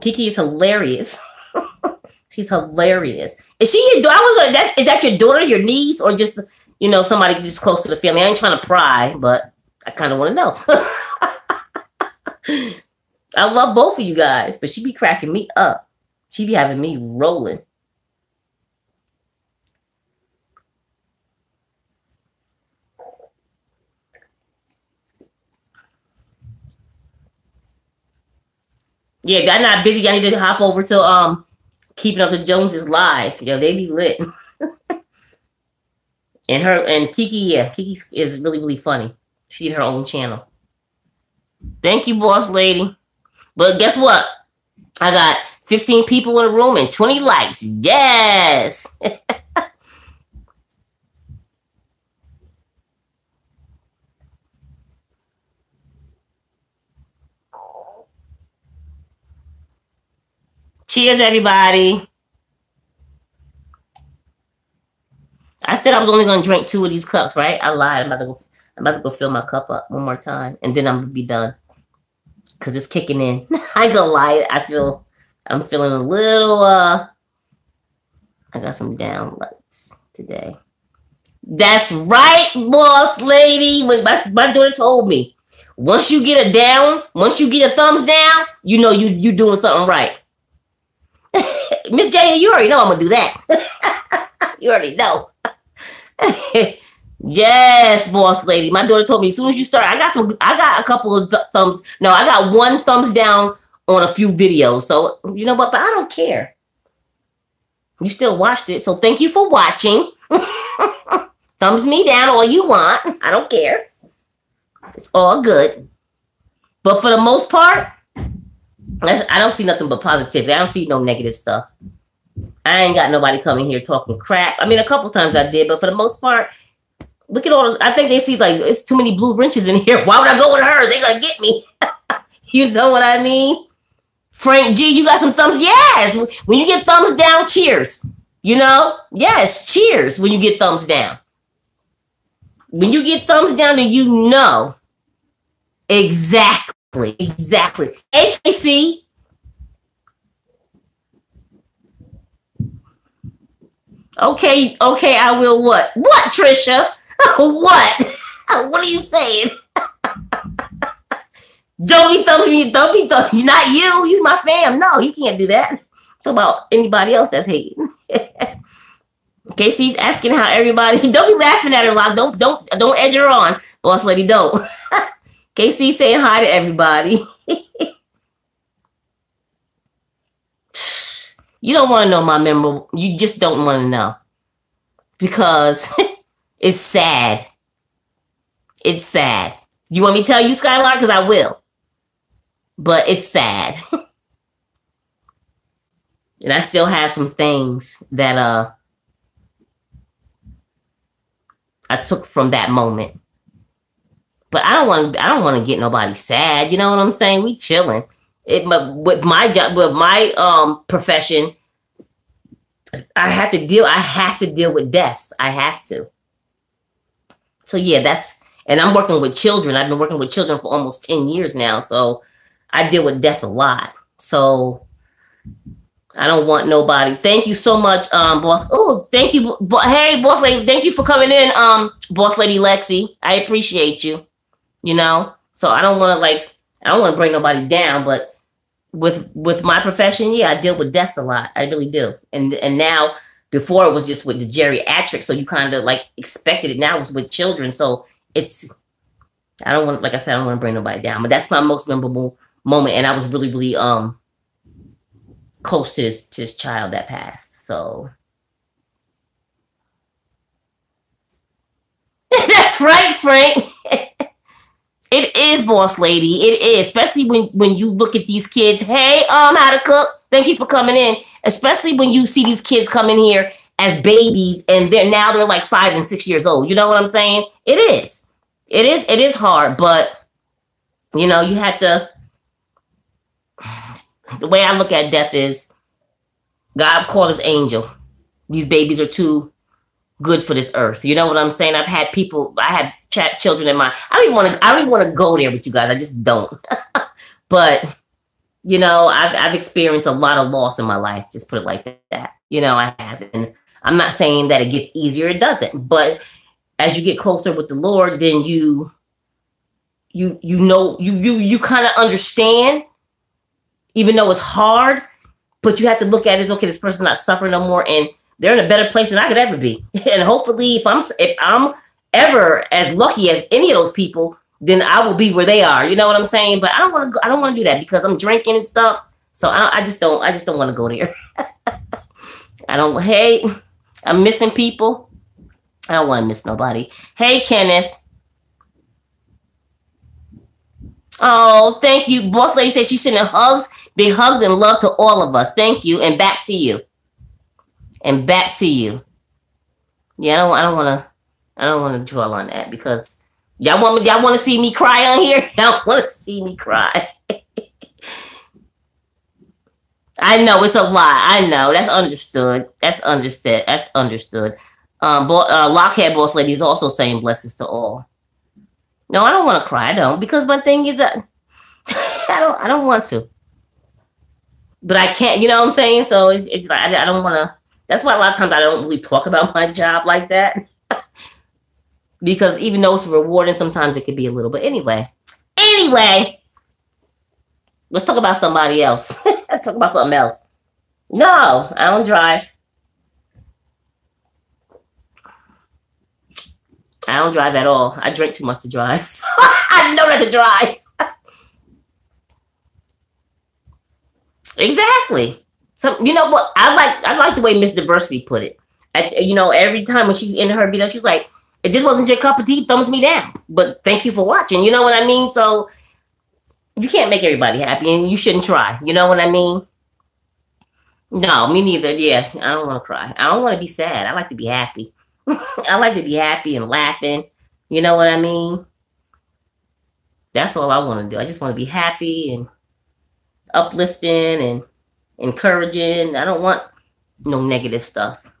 Kiki is hilarious. She's hilarious. Is she your daughter? I was gonna, that's, is that your daughter, your niece, or just you know somebody just close to the family? I ain't trying to pry, but I kind of want to know. I love both of you guys, but she be cracking me up. She be having me rolling. Yeah, I'm not busy. I need to hop over to um keeping up the Joneses live. Yo, they be lit. and her and Kiki, yeah, Kiki is really, really funny. She did her own channel. Thank you, boss lady. But guess what? I got 15 people in the room and 20 likes. Yes. Cheers, everybody. I said I was only going to drink two of these cups, right? I lied. I'm about to go. I'm about to go fill my cup up one more time, and then I'm gonna be done because it's kicking in. I gonna lie. I feel. I'm feeling a little. uh I got some down lights today. That's right, boss lady. My, my daughter told me, once you get a down, once you get a thumbs down, you know you you doing something right. Miss J, you already know I'm gonna do that. you already know. yes, boss lady. My daughter told me as soon as you start, I got some. I got a couple of th- thumbs. No, I got one thumbs down on a few videos. So you know what? But I don't care. You still watched it, so thank you for watching. Thumbs me down all you want. I don't care. It's all good. But for the most part, I don't see nothing but positivity. I don't see no negative stuff. I ain't got nobody coming here talking crap. I mean, a couple times I did, but for the most part, look at all. I think they see like it's too many blue wrenches in here. Why would I go with her? They gonna get me. you know what I mean? Frank G, you got some thumbs. Yes. When you get thumbs down, cheers. You know? Yes, cheers when you get thumbs down. When you get thumbs down, then you know exactly Exactly. Exactly. Okay, okay, I will what? What, Trisha? what? what are you saying? don't be thumping me, don't be thumping not you, you my fam. No, you can't do that. Talk about anybody else that's hating. Casey's asking how everybody don't be laughing at her lot. Don't don't don't edge her on, boss lady. Don't. KC saying hi to everybody. you don't want to know my memorable. You just don't want to know because it's sad. It's sad. You want me to tell you, Skylar? Because I will. But it's sad. and I still have some things that uh I took from that moment. But I don't want to. I don't want to get nobody sad. You know what I'm saying? We chilling. It with my job with my um profession, I have to deal. I have to deal with deaths. I have to. So yeah, that's and I'm working with children. I've been working with children for almost 10 years now. So I deal with death a lot. So I don't want nobody. Thank you so much, um, boss. Oh, thank you. Bo- hey, boss lady, thank you for coming in, um, boss lady Lexi. I appreciate you. You know, so I don't want to like, I don't want to bring nobody down, but with with my profession, yeah, I deal with deaths a lot. I really do. And and now, before it was just with the geriatric, so you kind of like expected it. Now it's with children, so it's. I don't want, like I said, I don't want to bring nobody down, but that's my most memorable moment, and I was really, really um close to this to this child that passed. So that's right, Frank. It is boss lady. It is, especially when when you look at these kids. Hey, um, how to cook. Thank you for coming in. Especially when you see these kids come in here as babies and they're now they're like five and six years old. You know what I'm saying? It is. It is. It is hard, but you know you have to the way I look at death is God called his angel. These babies are too good for this earth. You know what I'm saying? I've had people, I had chat children in my I don't even want to I don't even want to go there with you guys. I just don't. but you know, I've I've experienced a lot of loss in my life. Just put it like that. You know, I have. And I'm not saying that it gets easier, it doesn't. But as you get closer with the Lord, then you you you know you you you kind of understand even though it's hard, but you have to look at it as okay, this person's not suffering no more, and they're in a better place than I could ever be. and hopefully, if I'm if I'm ever as lucky as any of those people, then I will be where they are. You know what I'm saying? But I don't want to. Go, I don't want to do that because I'm drinking and stuff. So I, I just don't. I just don't want to go there. I don't. Hey, I'm missing people. I don't want to miss nobody. Hey, Kenneth. Oh, thank you. Boss lady says she's sending hugs Big hugs and love to all of us. Thank you. And back to you. And back to you. Yeah, I don't I don't wanna I don't wanna dwell on that because y'all want y'all wanna see me cry on here? Y'all wanna see me cry. I know it's a lie. I know. That's understood. That's understood. That's understood. Um, uh, Lockhead boss lady is also saying blessings to all. No, I don't want to cry. I don't because my thing is, uh, I don't. I don't want to but I can't, you know what I'm saying? So it's, it's like, I, I don't want to, that's why a lot of times I don't really talk about my job like that. because even though it's rewarding, sometimes it could be a little, but anyway, anyway, let's talk about somebody else. let's talk about something else. No, I don't drive. I don't drive at all. I drink too much to drive. So I know not to drive. Exactly. So you know what? I like I like the way Miss Diversity put it. I, you know, every time when she's in her video, she's like, "If this wasn't your cup of tea, thumbs me down." But thank you for watching. You know what I mean? So you can't make everybody happy, and you shouldn't try. You know what I mean? No, me neither. Yeah, I don't want to cry. I don't want to be sad. I like to be happy. I like to be happy and laughing. You know what I mean? That's all I want to do. I just want to be happy and uplifting and encouraging. I don't want no negative stuff.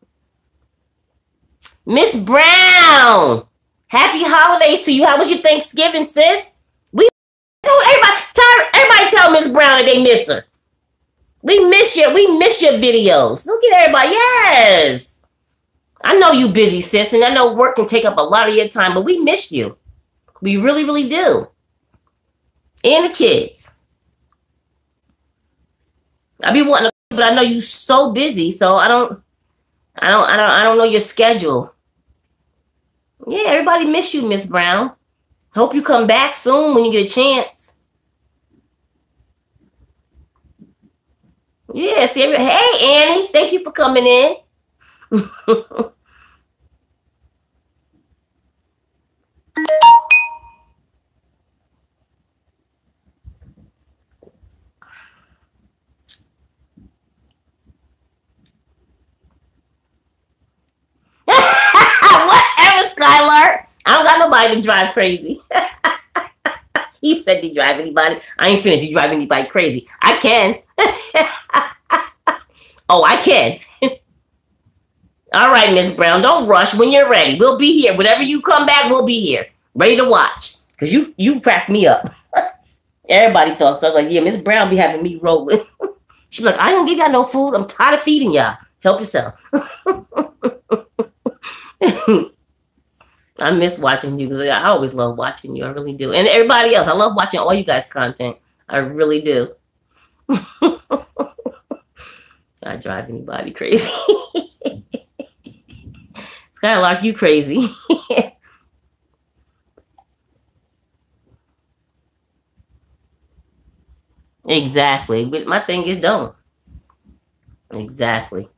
Miss Brown, happy holidays to you. How was your Thanksgiving, sis? We everybody tell everybody tell Miss Brown that they miss her. We miss your we miss your videos. Look at everybody. Yes. I know you busy, sis, and I know work can take up a lot of your time, but we miss you. We really, really do. And the kids. I be wanting to, but I know you so busy, so I don't, I don't, I don't, I don't know your schedule. Yeah, everybody miss you, Miss Brown. Hope you come back soon when you get a chance. Yeah, see, every, hey Annie, thank you for coming in. Whatever, Skylar. I don't got nobody to drive crazy. he said to drive anybody. I ain't finished. You drive anybody crazy. I can. oh, I can. All right, Miss Brown. Don't rush when you're ready. We'll be here. Whenever you come back, we'll be here. Ready to watch. Cause you you cracked me up. Everybody thought so. Like, yeah, Miss Brown be having me rolling. She'd be like, I don't give y'all no food. I'm tired of feeding y'all. Help yourself. I miss watching you because I always love watching you. I really do. And everybody else, I love watching all you guys' content. I really do. I drive anybody crazy. Skylark, you crazy. exactly. But my thing is don't. Exactly.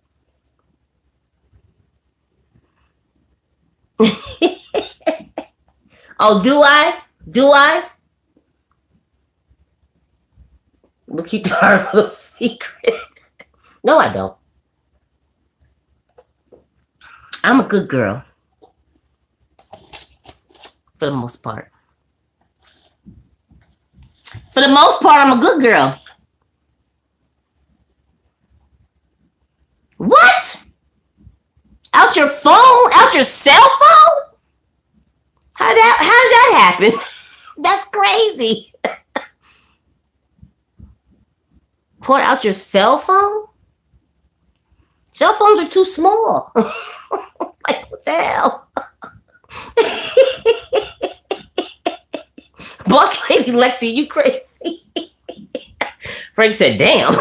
Oh, do I? Do I? We'll keep our little secret. no, I don't. I'm a good girl. For the most part. For the most part, I'm a good girl. What? Out your phone? Out your cell phone? How that how does that happen? That's crazy. Pour out your cell phone? Cell phones are too small. like what the hell? Boss lady Lexi, you crazy. Frank said, damn.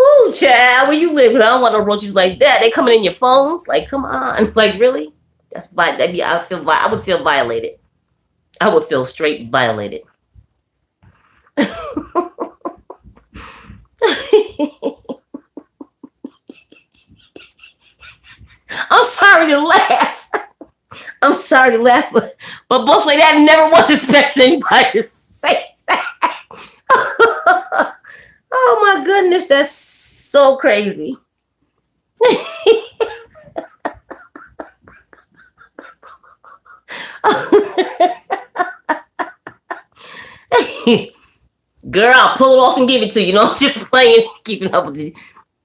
Ooh, child, where you live? I don't want no roaches like that. They coming in your phones. Like, come on. Like, really? That's why that be I feel I would feel violated. I would feel straight violated. I'm sorry to laugh. I'm sorry to laugh, but, but boss lady, I never was expecting anybody to say that. oh my goodness, that's so crazy. Girl, I'll pull it off and give it to you. Know, I'm just playing, keeping up with you.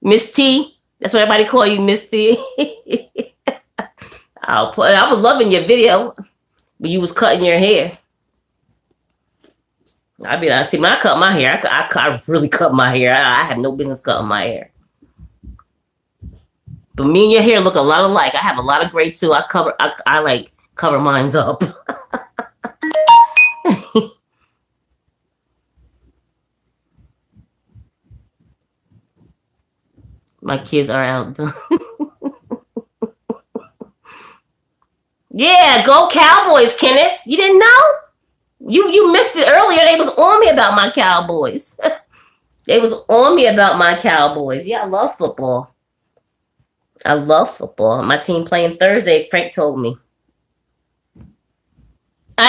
Miss T. That's what everybody call you, Miss T. I'll I was loving your video when you was cutting your hair. I mean, I see when I cut my hair, I, I, I really cut my hair. I, I have no business cutting my hair. But me and your hair look a lot alike. I have a lot of gray too. I cover I, I like cover mine's up. My kids are out. yeah, go Cowboys, Kenneth. You didn't know? You you missed it earlier. They was on me about my Cowboys. they was on me about my Cowboys. Yeah, I love football. I love football. My team playing Thursday, Frank told me.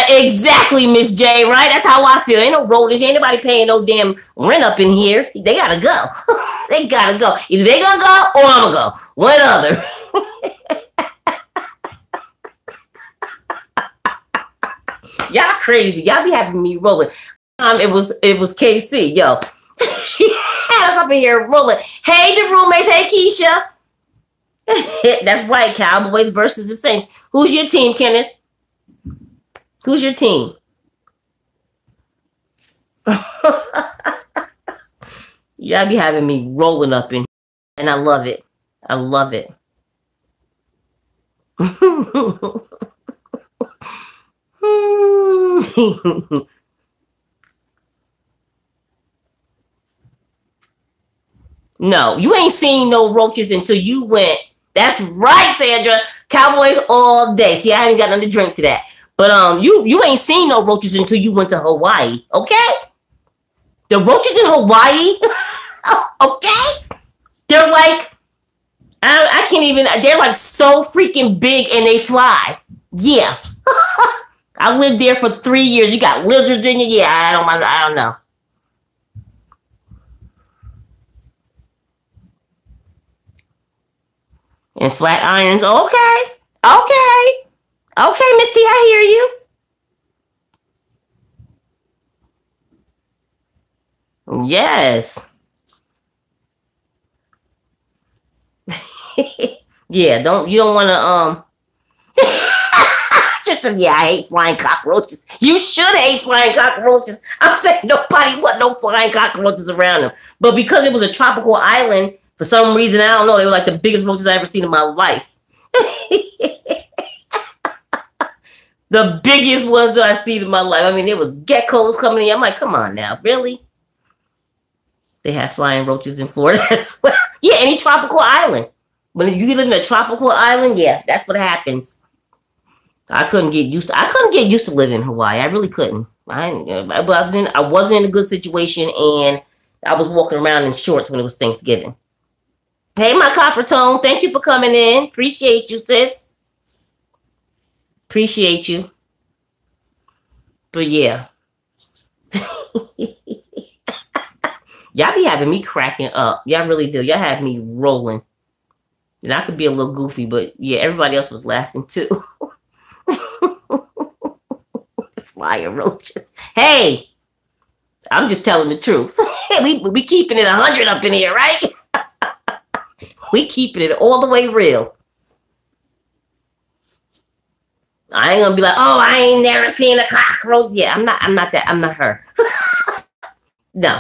Exactly, Miss J, right? That's how I feel. Ain't no rollers. Ain't nobody paying no damn rent up in here. They gotta go. they gotta go. Either they gonna go or I'm gonna go. One other. Y'all crazy. Y'all be having me rolling. Um, it was it was KC. Yo, she had us up in here rolling. Hey, the roommates. Hey, Keisha. That's right. Cowboys versus the Saints. Who's your team, Kenneth? Who's your team? Y'all be having me rolling up in, and I love it. I love it. no, you ain't seen no roaches until you went. That's right, Sandra. Cowboys all day. See, I ain't got nothing to drink to that. But um, you you ain't seen no roaches until you went to Hawaii, okay? The roaches in Hawaii, okay? They're like, I, I can't even. They're like so freaking big and they fly. Yeah, I lived there for three years. You got lizards Virginia? Yeah, I don't. I don't know. And flat irons. Okay, okay. Okay, Misty, I hear you. Yes. yeah, don't you don't want to um yeah, I hate flying cockroaches. You should hate flying cockroaches. I'm saying nobody want no flying cockroaches around them. But because it was a tropical island, for some reason, I don't know, they were like the biggest roaches I ever seen in my life. the biggest ones that I've seen in my life. I mean, it was geckos coming in. I'm like, come on now, really? They have flying roaches in Florida as well. yeah, any tropical island. When you live in a tropical island, yeah, that's what happens. I couldn't get used to. I couldn't get used to living in Hawaii. I really couldn't. I, uh, I wasn't. I wasn't in a good situation, and I was walking around in shorts when it was Thanksgiving. Hey, my copper tone. Thank you for coming in. Appreciate you, sis. Appreciate you. But yeah. Y'all be having me cracking up. Y'all really do. Y'all have me rolling. And I could be a little goofy, but yeah, everybody else was laughing too. Fire roaches. Hey, I'm just telling the truth. we we keeping it hundred up in here, right? we keeping it all the way real. I ain't gonna be like, oh, I ain't never seen a cockroach. Yeah, I'm not. I'm not that. I'm not her. no,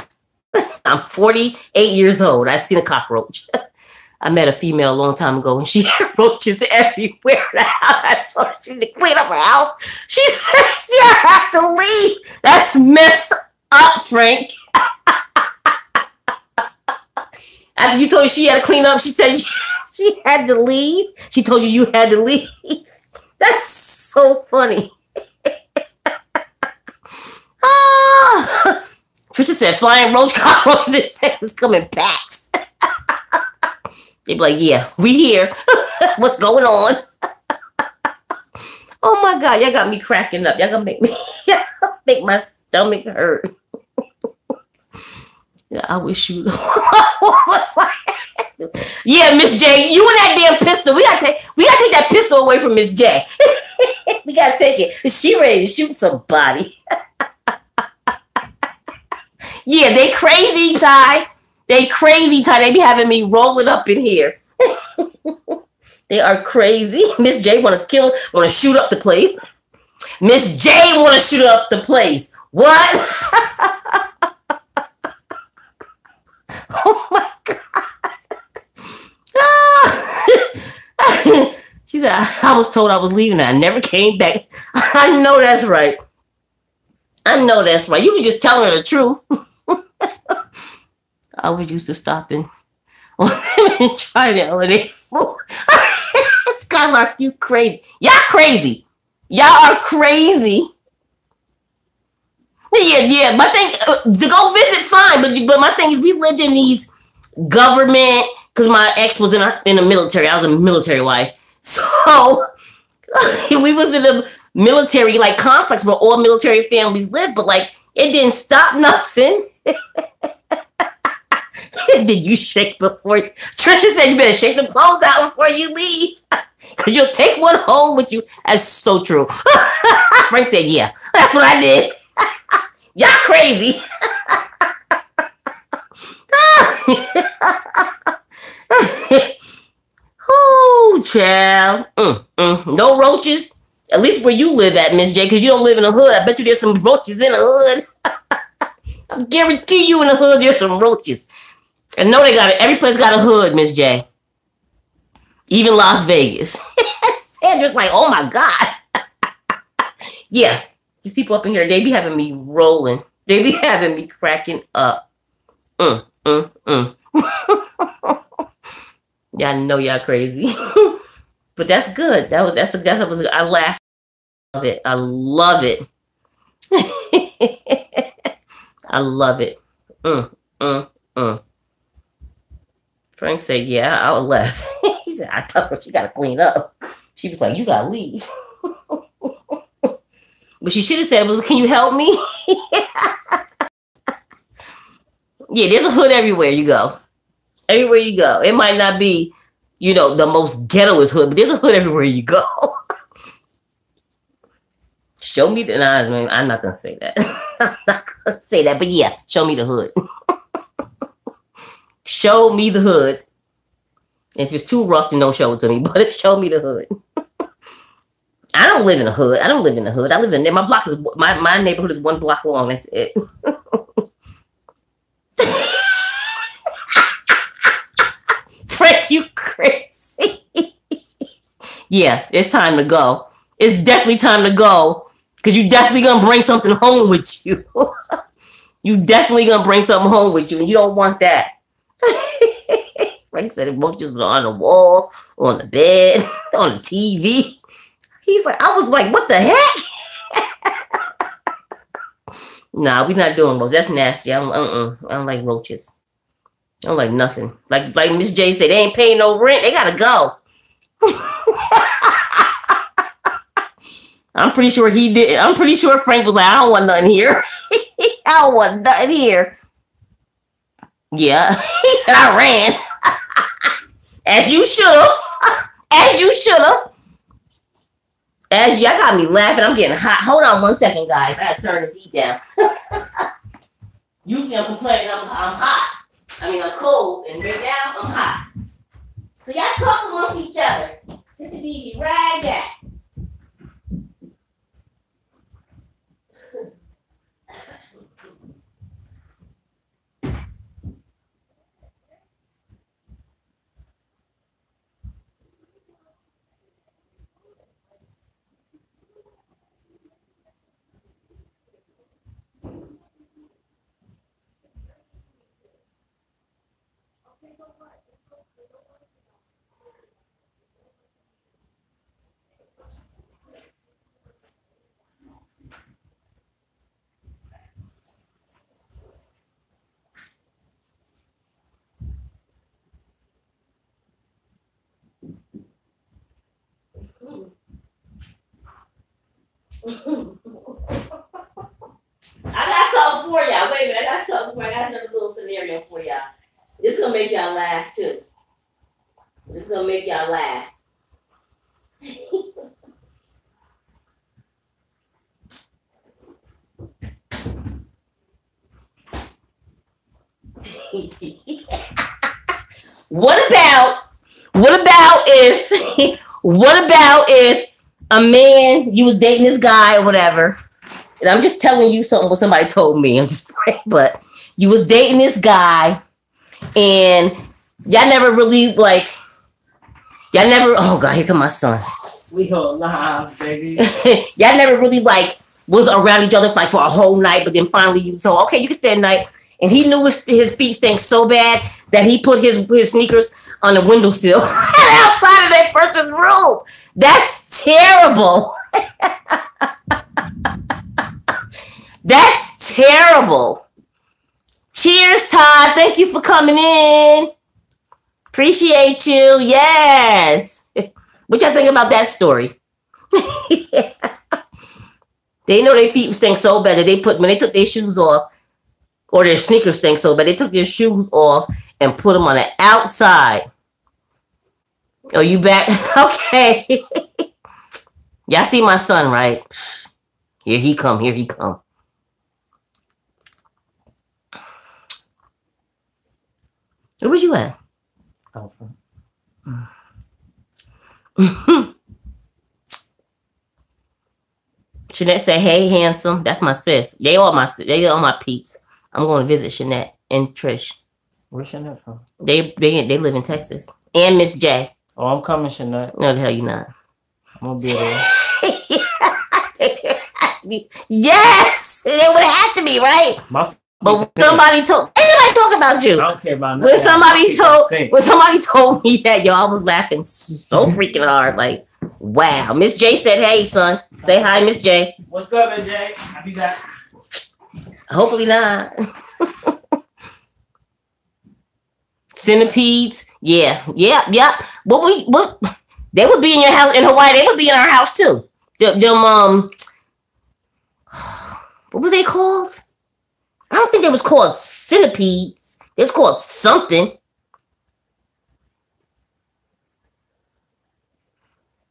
I'm 48 years old. I seen a cockroach. I met a female a long time ago and she had roaches everywhere. I told her she to clean up her house. She said, You have to leave. That's messed up, Frank. After you told her she had to clean up, she said she had to leave. She told you you had to leave. That's so funny. ah. Trisha said flying roach cockroaches in Texas come in packs. they be like, yeah, we here. What's going on? oh my God, y'all got me cracking up. Y'all gonna make me make my stomach hurt. yeah, I wish you Yeah, Miss J, you and that damn pistol. We gotta take we gotta take that pistol away from Miss J. we gotta take it. She ready to shoot somebody. Yeah, they crazy, Ty. They crazy, Ty. They be having me rolling up in here. they are crazy. Miss J want to kill, want to shoot up the place. Miss J want to shoot up the place. What? oh my god. she said, I was told I was leaving. I never came back. I know that's right. I know that's right. You were just telling her the truth. I was used to stopping and trying to holiday food. Skylark, you crazy. Y'all crazy. Y'all are crazy. Yeah, yeah. My thing uh, to go visit, fine, but but my thing is, we lived in these government because my ex was in a, in the military. I was a military wife, so we was in a military like complex where all military families live. But like, it didn't stop nothing. Did you shake before? Trisha said you better shake the clothes out before you leave. Cause you'll take one home with you. That's so true. Frank said, yeah, that's what I did. Y'all crazy. oh, child. Mm, mm. No roaches. At least where you live at, Miss J, because you don't live in the hood. I bet you there's some roaches in the hood. I guarantee you in the hood there's some roaches. And know they got it. Every place got a hood, Miss J. Even Las Vegas. Sandra's like, oh my God. yeah. These people up in here, they be having me rolling. They be having me cracking up. Mm, mm, mm. y'all know y'all crazy. but that's good. That was that's a that was I laugh. I love it. I love it. I love it. Mm, mm, mm. Frank said, Yeah, I would left. he said, I told her she got to clean up. She was like, You got to leave. but she should have said, was, Can you help me? yeah, there's a hood everywhere you go. Everywhere you go. It might not be, you know, the most ghettoest hood, but there's a hood everywhere you go. show me the. Nah, I'm not to say that. I'm not to say that, but yeah, show me the hood. Show me the hood. If it's too rough, then don't show it to me. But show me the hood. I don't live in the hood. I don't live in the hood. I live in my block is my my neighborhood is one block long. That's it. Frank, you crazy. yeah, it's time to go. It's definitely time to go because you definitely gonna bring something home with you. you definitely gonna bring something home with you, and you don't want that. Frank said it won't just on the walls, on the bed, on the TV. He's like, I was like, what the heck? nah, we're not doing those. That's nasty. I don't, uh-uh. I don't like roaches. I don't like nothing. Like like Miss J said, they ain't paying no rent. They gotta go. I'm pretty sure he did. I'm pretty sure Frank was like, I don't want nothing here. I don't want nothing here. Yeah, he said I ran. As you should have. As you should have. As you, I got me laughing. I'm getting hot. Hold on one second, guys. I gotta turn this heat down. Usually I'm complaining I'm, I'm hot. I mean, I'm cold, and right now I'm hot. So y'all talk amongst each other. Sister BB, right back. I got something for y'all. Wait a minute, I got something for. I got another little scenario for y'all. This gonna make y'all laugh too. This gonna make y'all laugh. what about what about if what about if a man you was dating this guy or whatever. And i'm just telling you something what somebody told me. I'm just but you was dating this guy and y'all never really like y'all never oh god here come my son. We go live, baby. y'all never really like was around each other like for a whole night but then finally you so okay you can stay at night. And he knew his, his feet stank so bad that he put his his sneakers on the windowsill. Outside of that person's room that's terrible. That's terrible. Cheers todd. Thank you for coming in. Appreciate you. Yes. What y'all think about that story? They know their feet stink so bad that they put when they took their shoes off or their sneakers stink so bad they took their shoes off and put them on the outside Oh, you back? okay. Y'all see my son, right? Here he come. Here he come. Where was you at? Alpha. Shanette said, "Hey, handsome. That's my sis. They all my sis. They all my peeps. I'm going to visit Shanette and Trish. Where's Shanette from? They they they live in Texas. And Miss J. Oh, I'm coming, Shanette. No, the hell you not. I'm gonna be there. yes, it would have to be right. My But when somebody told anybody talk about you. I don't care about When somebody told when somebody told me that y'all was laughing so freaking hard, like wow. Miss J said, "Hey, son, say hi, Miss J." What's up, MJ? I'll be back. Hopefully not. Centipedes, yeah, yeah, yeah. What we what they would be in your house in Hawaii. They would be in our house too. Them, them um, what was they called? I don't think they was called centipedes. They was called something.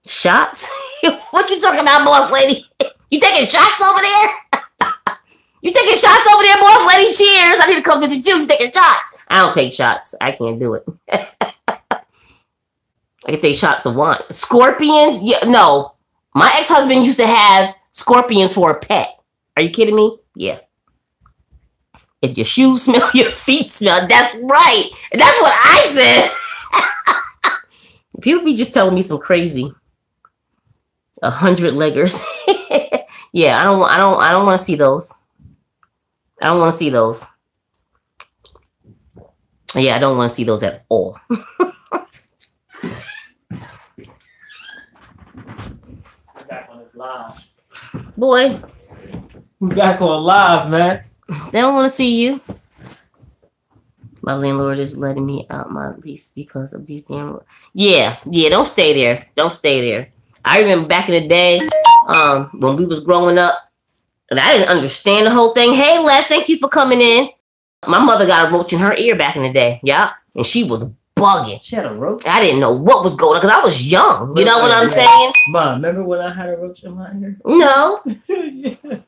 Shots? what you talking about, boss lady? You taking shots over there? You taking shots over there, boss lady? Cheers. I need to come visit you. You taking shots. I don't take shots. I can't do it. I can take shots of wine. Scorpions? Yeah, no. My ex husband used to have scorpions for a pet. Are you kidding me? Yeah. If your shoes smell, your feet smell. That's right. That's what I said. People be just telling me some crazy. A hundred leggers. yeah, I don't. I don't. I don't want to see those. I don't want to see those. Yeah, I don't want to see those at all. Back on this live. Boy, We're back on live, man. they don't want to see you. My landlord is letting me out my lease because of these damn. Yeah, yeah. Don't stay there. Don't stay there. I remember back in the day, um, when we was growing up, and I didn't understand the whole thing. Hey, Les, thank you for coming in. My mother got a roach in her ear back in the day. Yeah, and she was bugging. She had a roach. I didn't know what was going on because I was young. You know what I'm saying? Mom, remember when I had a roach in my ear? No, yeah.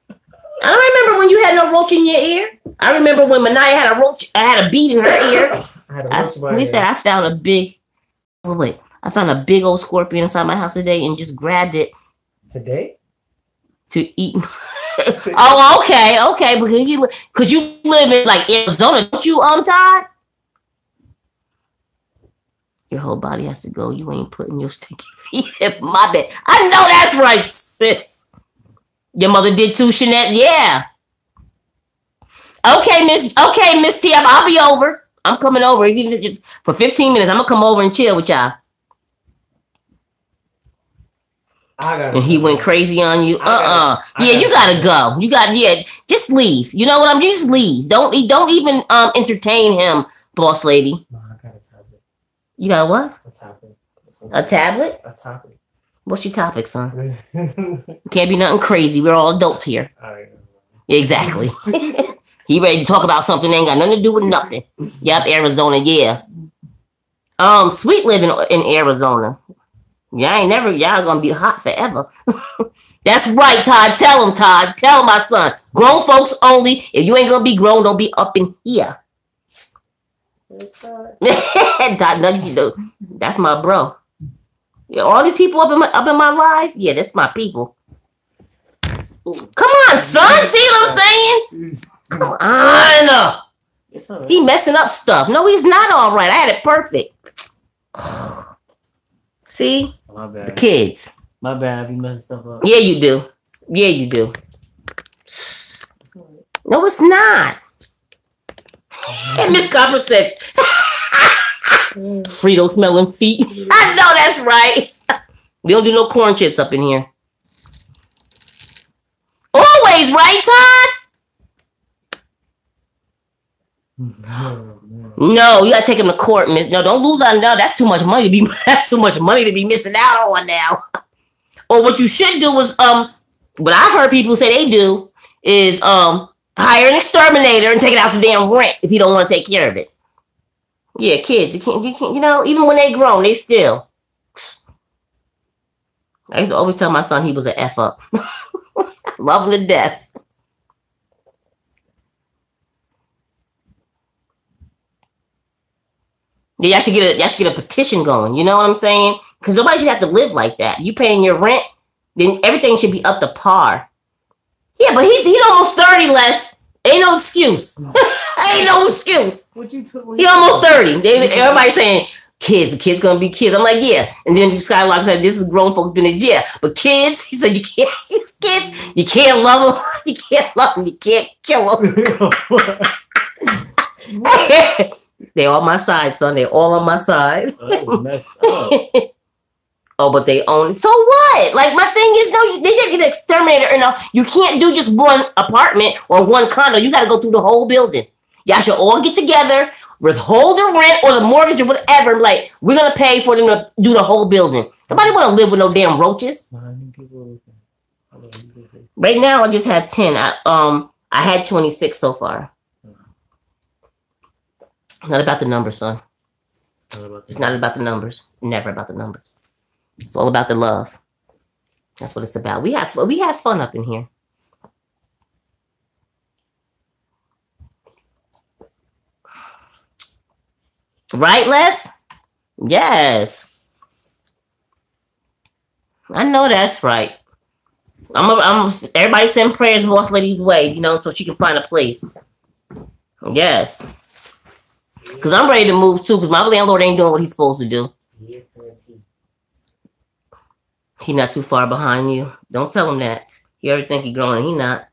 I don't remember when you had no roach in your ear. I remember when Manaya had a roach, I had a bead in her ear. I had a I, roach in my we said I found a big. Oh wait, I found a big old scorpion inside my house today and just grabbed it Today? to eat. oh, okay, okay, because you because you live in like Arizona, don't you, um, Todd? Your whole body has to go. You ain't putting your stinky feet in my bed. I know that's right, sis. Your mother did too, Shanette. Yeah. Okay, Miss. Okay, Miss T. I'll be over. I'm coming over. Even if it's just for 15 minutes, I'm gonna come over and chill with y'all. I got And he went crazy on you. Uh gotta- uh Yeah, you gotta- go. You got yeah. Just leave. You know what I'm. You just leave. Don't don't even um entertain him, boss lady. Mom, I got a tablet. You got what? A tablet. A tablet? A tablet. What's your topic, son? Can't be nothing crazy. We're all adults here. Exactly. he ready to talk about something that ain't got nothing to do with nothing. Yep, Arizona. Yeah. Um, sweet living in Arizona. Y'all ain't never. Y'all gonna be hot forever. That's right, Todd. Tell him, Todd. Tell my son. Grown folks only. If you ain't gonna be grown, don't be up in here. Todd, no, you know, that's my bro. Yeah, all these people up in my up in my life. Yeah, that's my people. Come on, son. See what I'm saying? Come on. It's alright. He messing up stuff. No, he's not all right. I had it perfect. See, My bad. The kids. My bad. You messed stuff up. Yeah, you do. Yeah, you do. No, it's not. And Miss Copper said, Frito smelling feet. I know that's right. We don't do no corn chips up in here. Always, right, Todd? Man. No, you gotta take him to court, miss. No, don't lose on now. That's too much money to be that's too much money to be missing out on now. or what you should do is um what I've heard people say they do is um hire an exterminator and take it out the damn rent if you don't want to take care of it. Yeah, kids, you can't you can't you know, even when they grown, they still. I used to always tell my son he was an F up. Love him to death. Y'all should get a y'all should get a petition going. You know what I'm saying? Because nobody should have to live like that. You paying your rent, then everything should be up to par. Yeah, but he's he's almost thirty less. Ain't no excuse. Ain't no excuse. What you? He almost thirty. They, everybody saying kids, the kids gonna be kids. I'm like, yeah. And then Skylark said, this is grown folks business. Yeah, but kids, he said, you can't. It's kids. You can't love them. You can't love them. You can't kill them. They all my side, son. They all on my side. Oh, that's messed up. Oh, but they own. So what? Like my thing is, no, you- they get an exterminator. You know, you can't do just one apartment or one condo. You got to go through the whole building. Y'all should all get together, withhold the rent or the mortgage or whatever. Like we're gonna pay for them to do the whole building. Nobody want to live with no damn roaches. How many people are looking? How many people is it? Right now, I just have ten. I, um, I had twenty six so far. Not about the numbers, son. About It's not about the numbers. Never about the numbers. It's all about the love. That's what it's about. We have we have fun up in here. Right, Les? Yes. I know that's right. I'm, a, I'm. Everybody send prayers boss lady's way, you know, so she can find a place. Yes, because I'm ready to move too. Because my landlord ain't doing what he's supposed to do. Year 13. He not too far behind you. Don't tell him that. He already think he growing. He not.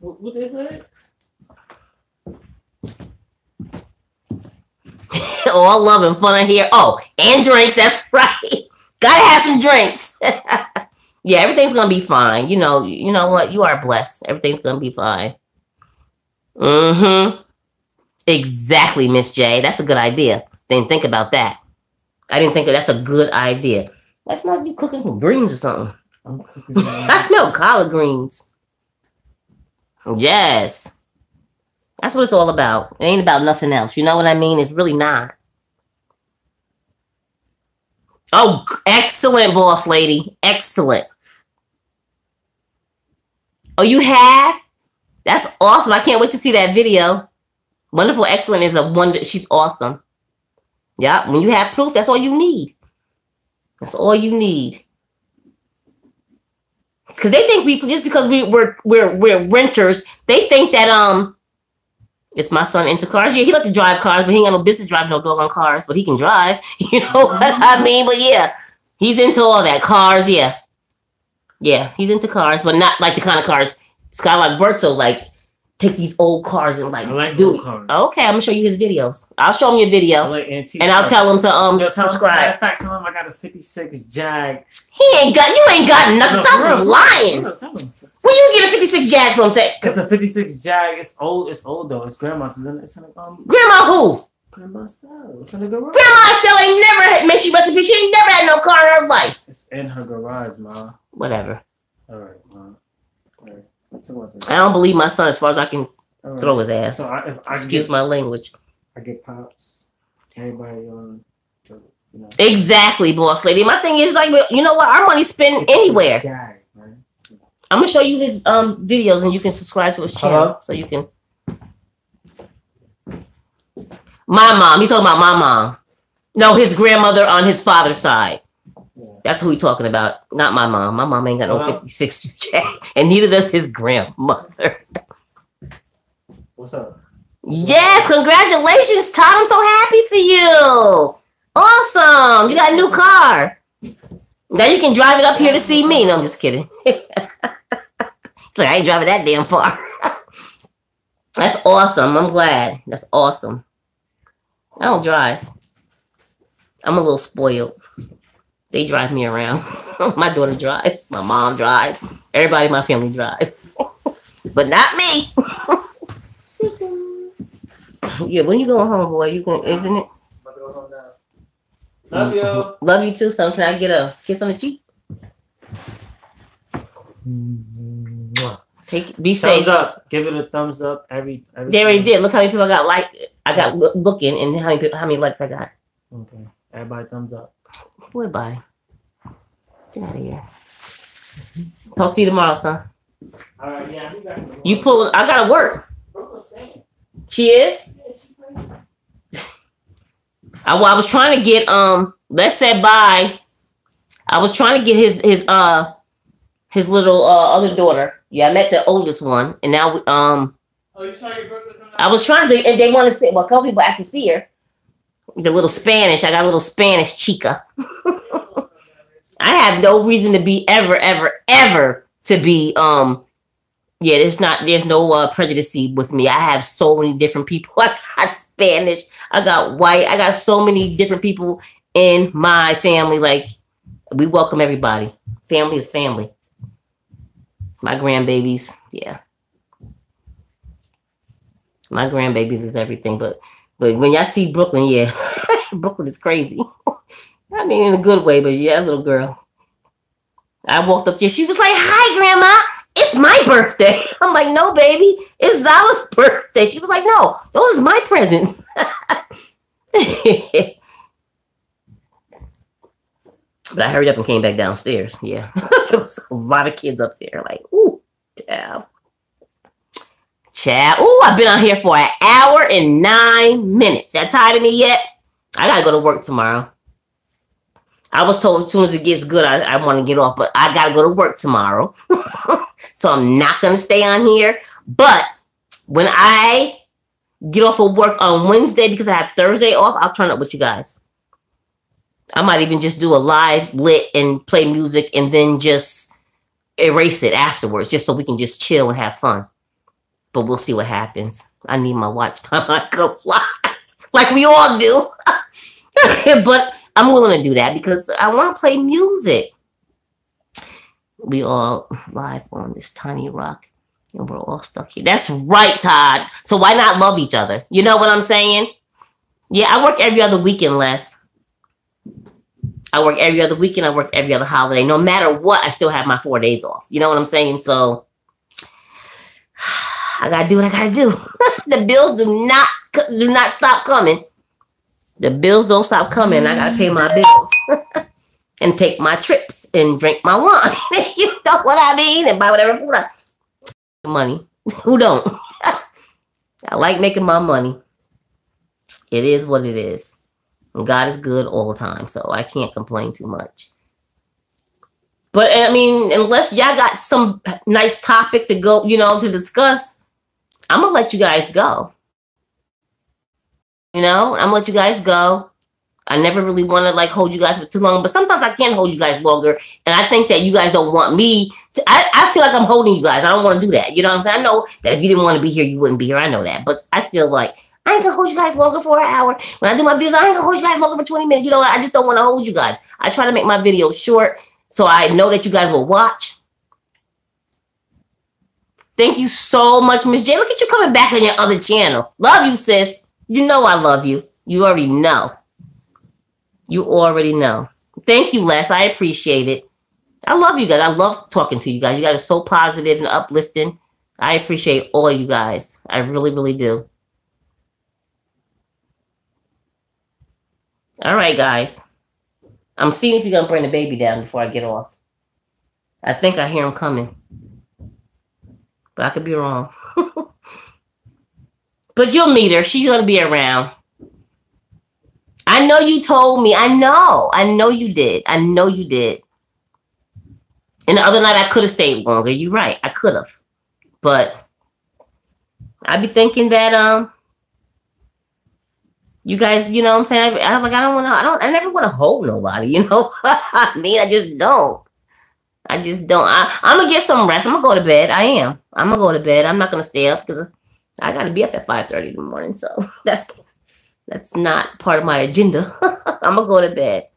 What, what they say? All love and fun in here. Oh, and drinks. That's right. Gotta have some drinks. yeah, everything's gonna be fine. You know. You know what? You are blessed. Everything's gonna be fine. Mm-hmm. Exactly, Miss J. That's a good idea. Didn't think about that. I didn't think that's a good idea. I smell you cooking some greens or something. I smell collard greens. Yes. That's what it's all about. It ain't about nothing else. You know what I mean? It's really not. Oh, excellent, boss lady. Excellent. Oh, you have? That's awesome. I can't wait to see that video. Wonderful, excellent is a wonder. She's awesome. Yeah, when you have proof, that's all you need. That's all you need because they think we just because we we're we're we're renters, they think that um it's my son into cars. Yeah, he like to drive cars, but he ain't got no business driving no doggone cars, but he can drive. You know what I mean? But yeah, he's into all that cars. Yeah, yeah, he's into cars, but not like the kind of cars Skylark Berto like take these old cars and like I like do. Okay, I'm gonna show you his videos. I'll show him your video, like and I'll tell him to um Yo, tell him, subscribe. of fact, tell him I got a 56 Jag. He ain't got you ain't got nothing. No, Stop real, lying. real, Tell him. When you get a 56 Jag from, say It's a 56 Jag. It's old. It's old though. It's grandma's. It's in, it's in um, Grandma who? grandma's style. It's in the garage. Grandma still ain't never had, man, she recipe. She ain't never had no car in her life. It's in her garage, ma. Whatever. All right, ma. All right. Let's talk about this. I don't believe my son as far as I can right. throw his ass. So I, I Excuse get, my language. I get pops. Everybody on. You know. Exactly, boss lady. My thing is like, you know what? Our money's spent anywhere. Man. I'm gonna show you his um videos, and you can subscribe to his channel, Uh-huh. so you can. My mom. He's talking about my mom. No, his grandmother on his father's side. That's who he talking about. Not my mom. My mom ain't got no Uh-huh. 56 J, and neither does his grandmother. What's up? Yes, congratulations, Todd. I'm so happy for you. Awesome. You got a new car. Now you can drive it up here to see me. No, I'm just kidding. it's like I ain't driving that damn far. That's awesome. I'm glad. That's awesome. I don't drive. I'm a little spoiled. They drive me around. my daughter drives. My mom drives. Everybody in my family drives. but not me. Yeah, when you going home, boy, you can, isn't it? About to go home now. Love you. Love you too, son. Can I get a kiss on the cheek? Take be Thumbs safe. up. Give it a thumbs up. Every. every They already did. Look how many people I got like. I got look, looking, and how many people, how many likes I got. Okay. Everybody thumbs up. Boy, bye. Get out of here. Talk to you tomorrow, son. All right. Yeah. Got You pull. I gotta work. She is. I, well, I was trying to get um. Let's say bye. I was trying to get his his uh his little uh other daughter. Yeah, I met the oldest one, and now we, um Oh, you saw your coming I was trying to, and they want to see. Well, a couple people asked to see her. The little Spanish. I got a little Spanish chica. I have no reason to be ever, ever, ever to be. Um, yeah, there's not. There's no uh, prejudice with me. I have so many different people. I got Spanish. I got white. I got so many different people in my family. Like we welcome everybody. Family is family. My grandbabies, yeah. My grandbabies is everything, but but when y'all see Brooklyn, yeah, Brooklyn is crazy. I mean, in a good way, but yeah, little girl. I walked up there. She was like, "Hi, Grandma. It's my birthday." I'm like, "No, baby, it's Zala's birthday." She was like, "No, those are my presents." but I hurried up and came back downstairs. Yeah, there was a lot of kids up there. Like, ooh, child. Ooh, I've been on here for an hour and nine minutes. Y'all tired of me yet? I gotta go to work tomorrow. I was told as soon as it gets good, I, I want to get off, but I got to go to work tomorrow. so I'm not to stay on here. But when I get off of work on Wednesday because I have Thursday off, I'll turn up with you guys. I might even just do a live lit and play music and then just erase it afterwards, just so we can just chill and have fun. But we'll see what happens. I need my watch time. Live like we all do. but I'm willing to do that because I want to play music. We all live on this tiny rock and we're all stuck here. That's right, Todd. So why not love each other? You know what I'm saying? Yeah, I work every other weekend, less. I work every other weekend. I work every other holiday. No matter what, I still have my four days off. You know what I'm saying? So I gotta do what I gotta do. the bills do not do not stop coming. The bills don't stop coming. I gotta pay my bills and take my trips and drink my wine. you know what I mean? And buy whatever food I money. Who don't? I like making my money. It is what it is. And God is good all the time, so I can't complain too much. But I mean, unless y'all got some nice topic to go, you know, to discuss, I'm gonna let you guys go. You know, I'm gonna let you guys go. I never really want to like hold you guys for too long, but sometimes I can hold you guys longer. And I think that you guys don't want me to, I, I feel like I'm holding you guys. I don't want to do that. You know what I'm saying? I know that if you didn't want to be here, you wouldn't be here. I know that. But I still like, I ain't gonna hold you guys longer for an hour. When I do my videos, I ain't gonna hold you guys longer for 20 minutes. You know, I just don't want to hold you guys. I try to make my videos short so I know that you guys will watch. Thank you so much, Miss J. Look at you coming back on your other channel. Love you, sis. You know I love you. You already know. You already know. Thank you, Les. I appreciate it. I love you guys. I love talking to you guys. You guys are so positive and uplifting. I appreciate all you guys. I really, really do. All right, guys. I'm seeing if you're going to bring the baby down before I get off. I think I hear him coming. But I could be wrong. but you'll meet her. She's to be around. I know you told me. I know. I know you did. I know you did. And the other night I could have stayed longer. You're right. I could have. But I'd be thinking that um you guys, you know what I'm saying? I, am like, I don't want to, I don't, I never want to hold nobody, you know? I mean, I just don't. I just don't. I, I'm to get some rest. I'm to go to bed. I am. I'm to go to bed. I'm not to stay up because I got to be up at 5.30 in the morning. So that's, that's not part of my agenda. I'm gonna go to bed.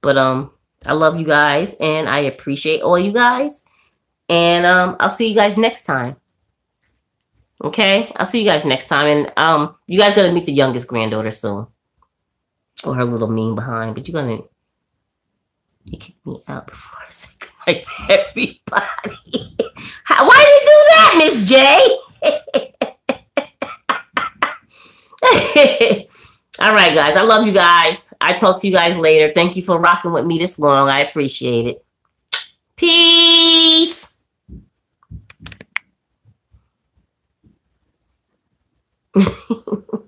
But um, I love you guys and I appreciate all you guys. And um, I'll see you guys next time. Okay, I'll see you guys next time. And um, you guys gonna meet the youngest granddaughter soon, or her little mean behind. But you're gonna you kick me out before I say to everybody. Why did you do that, Miss J? All right, guys. I love you guys. I talk to you guys later. Thank you for rocking with me this long. I appreciate it. Peace.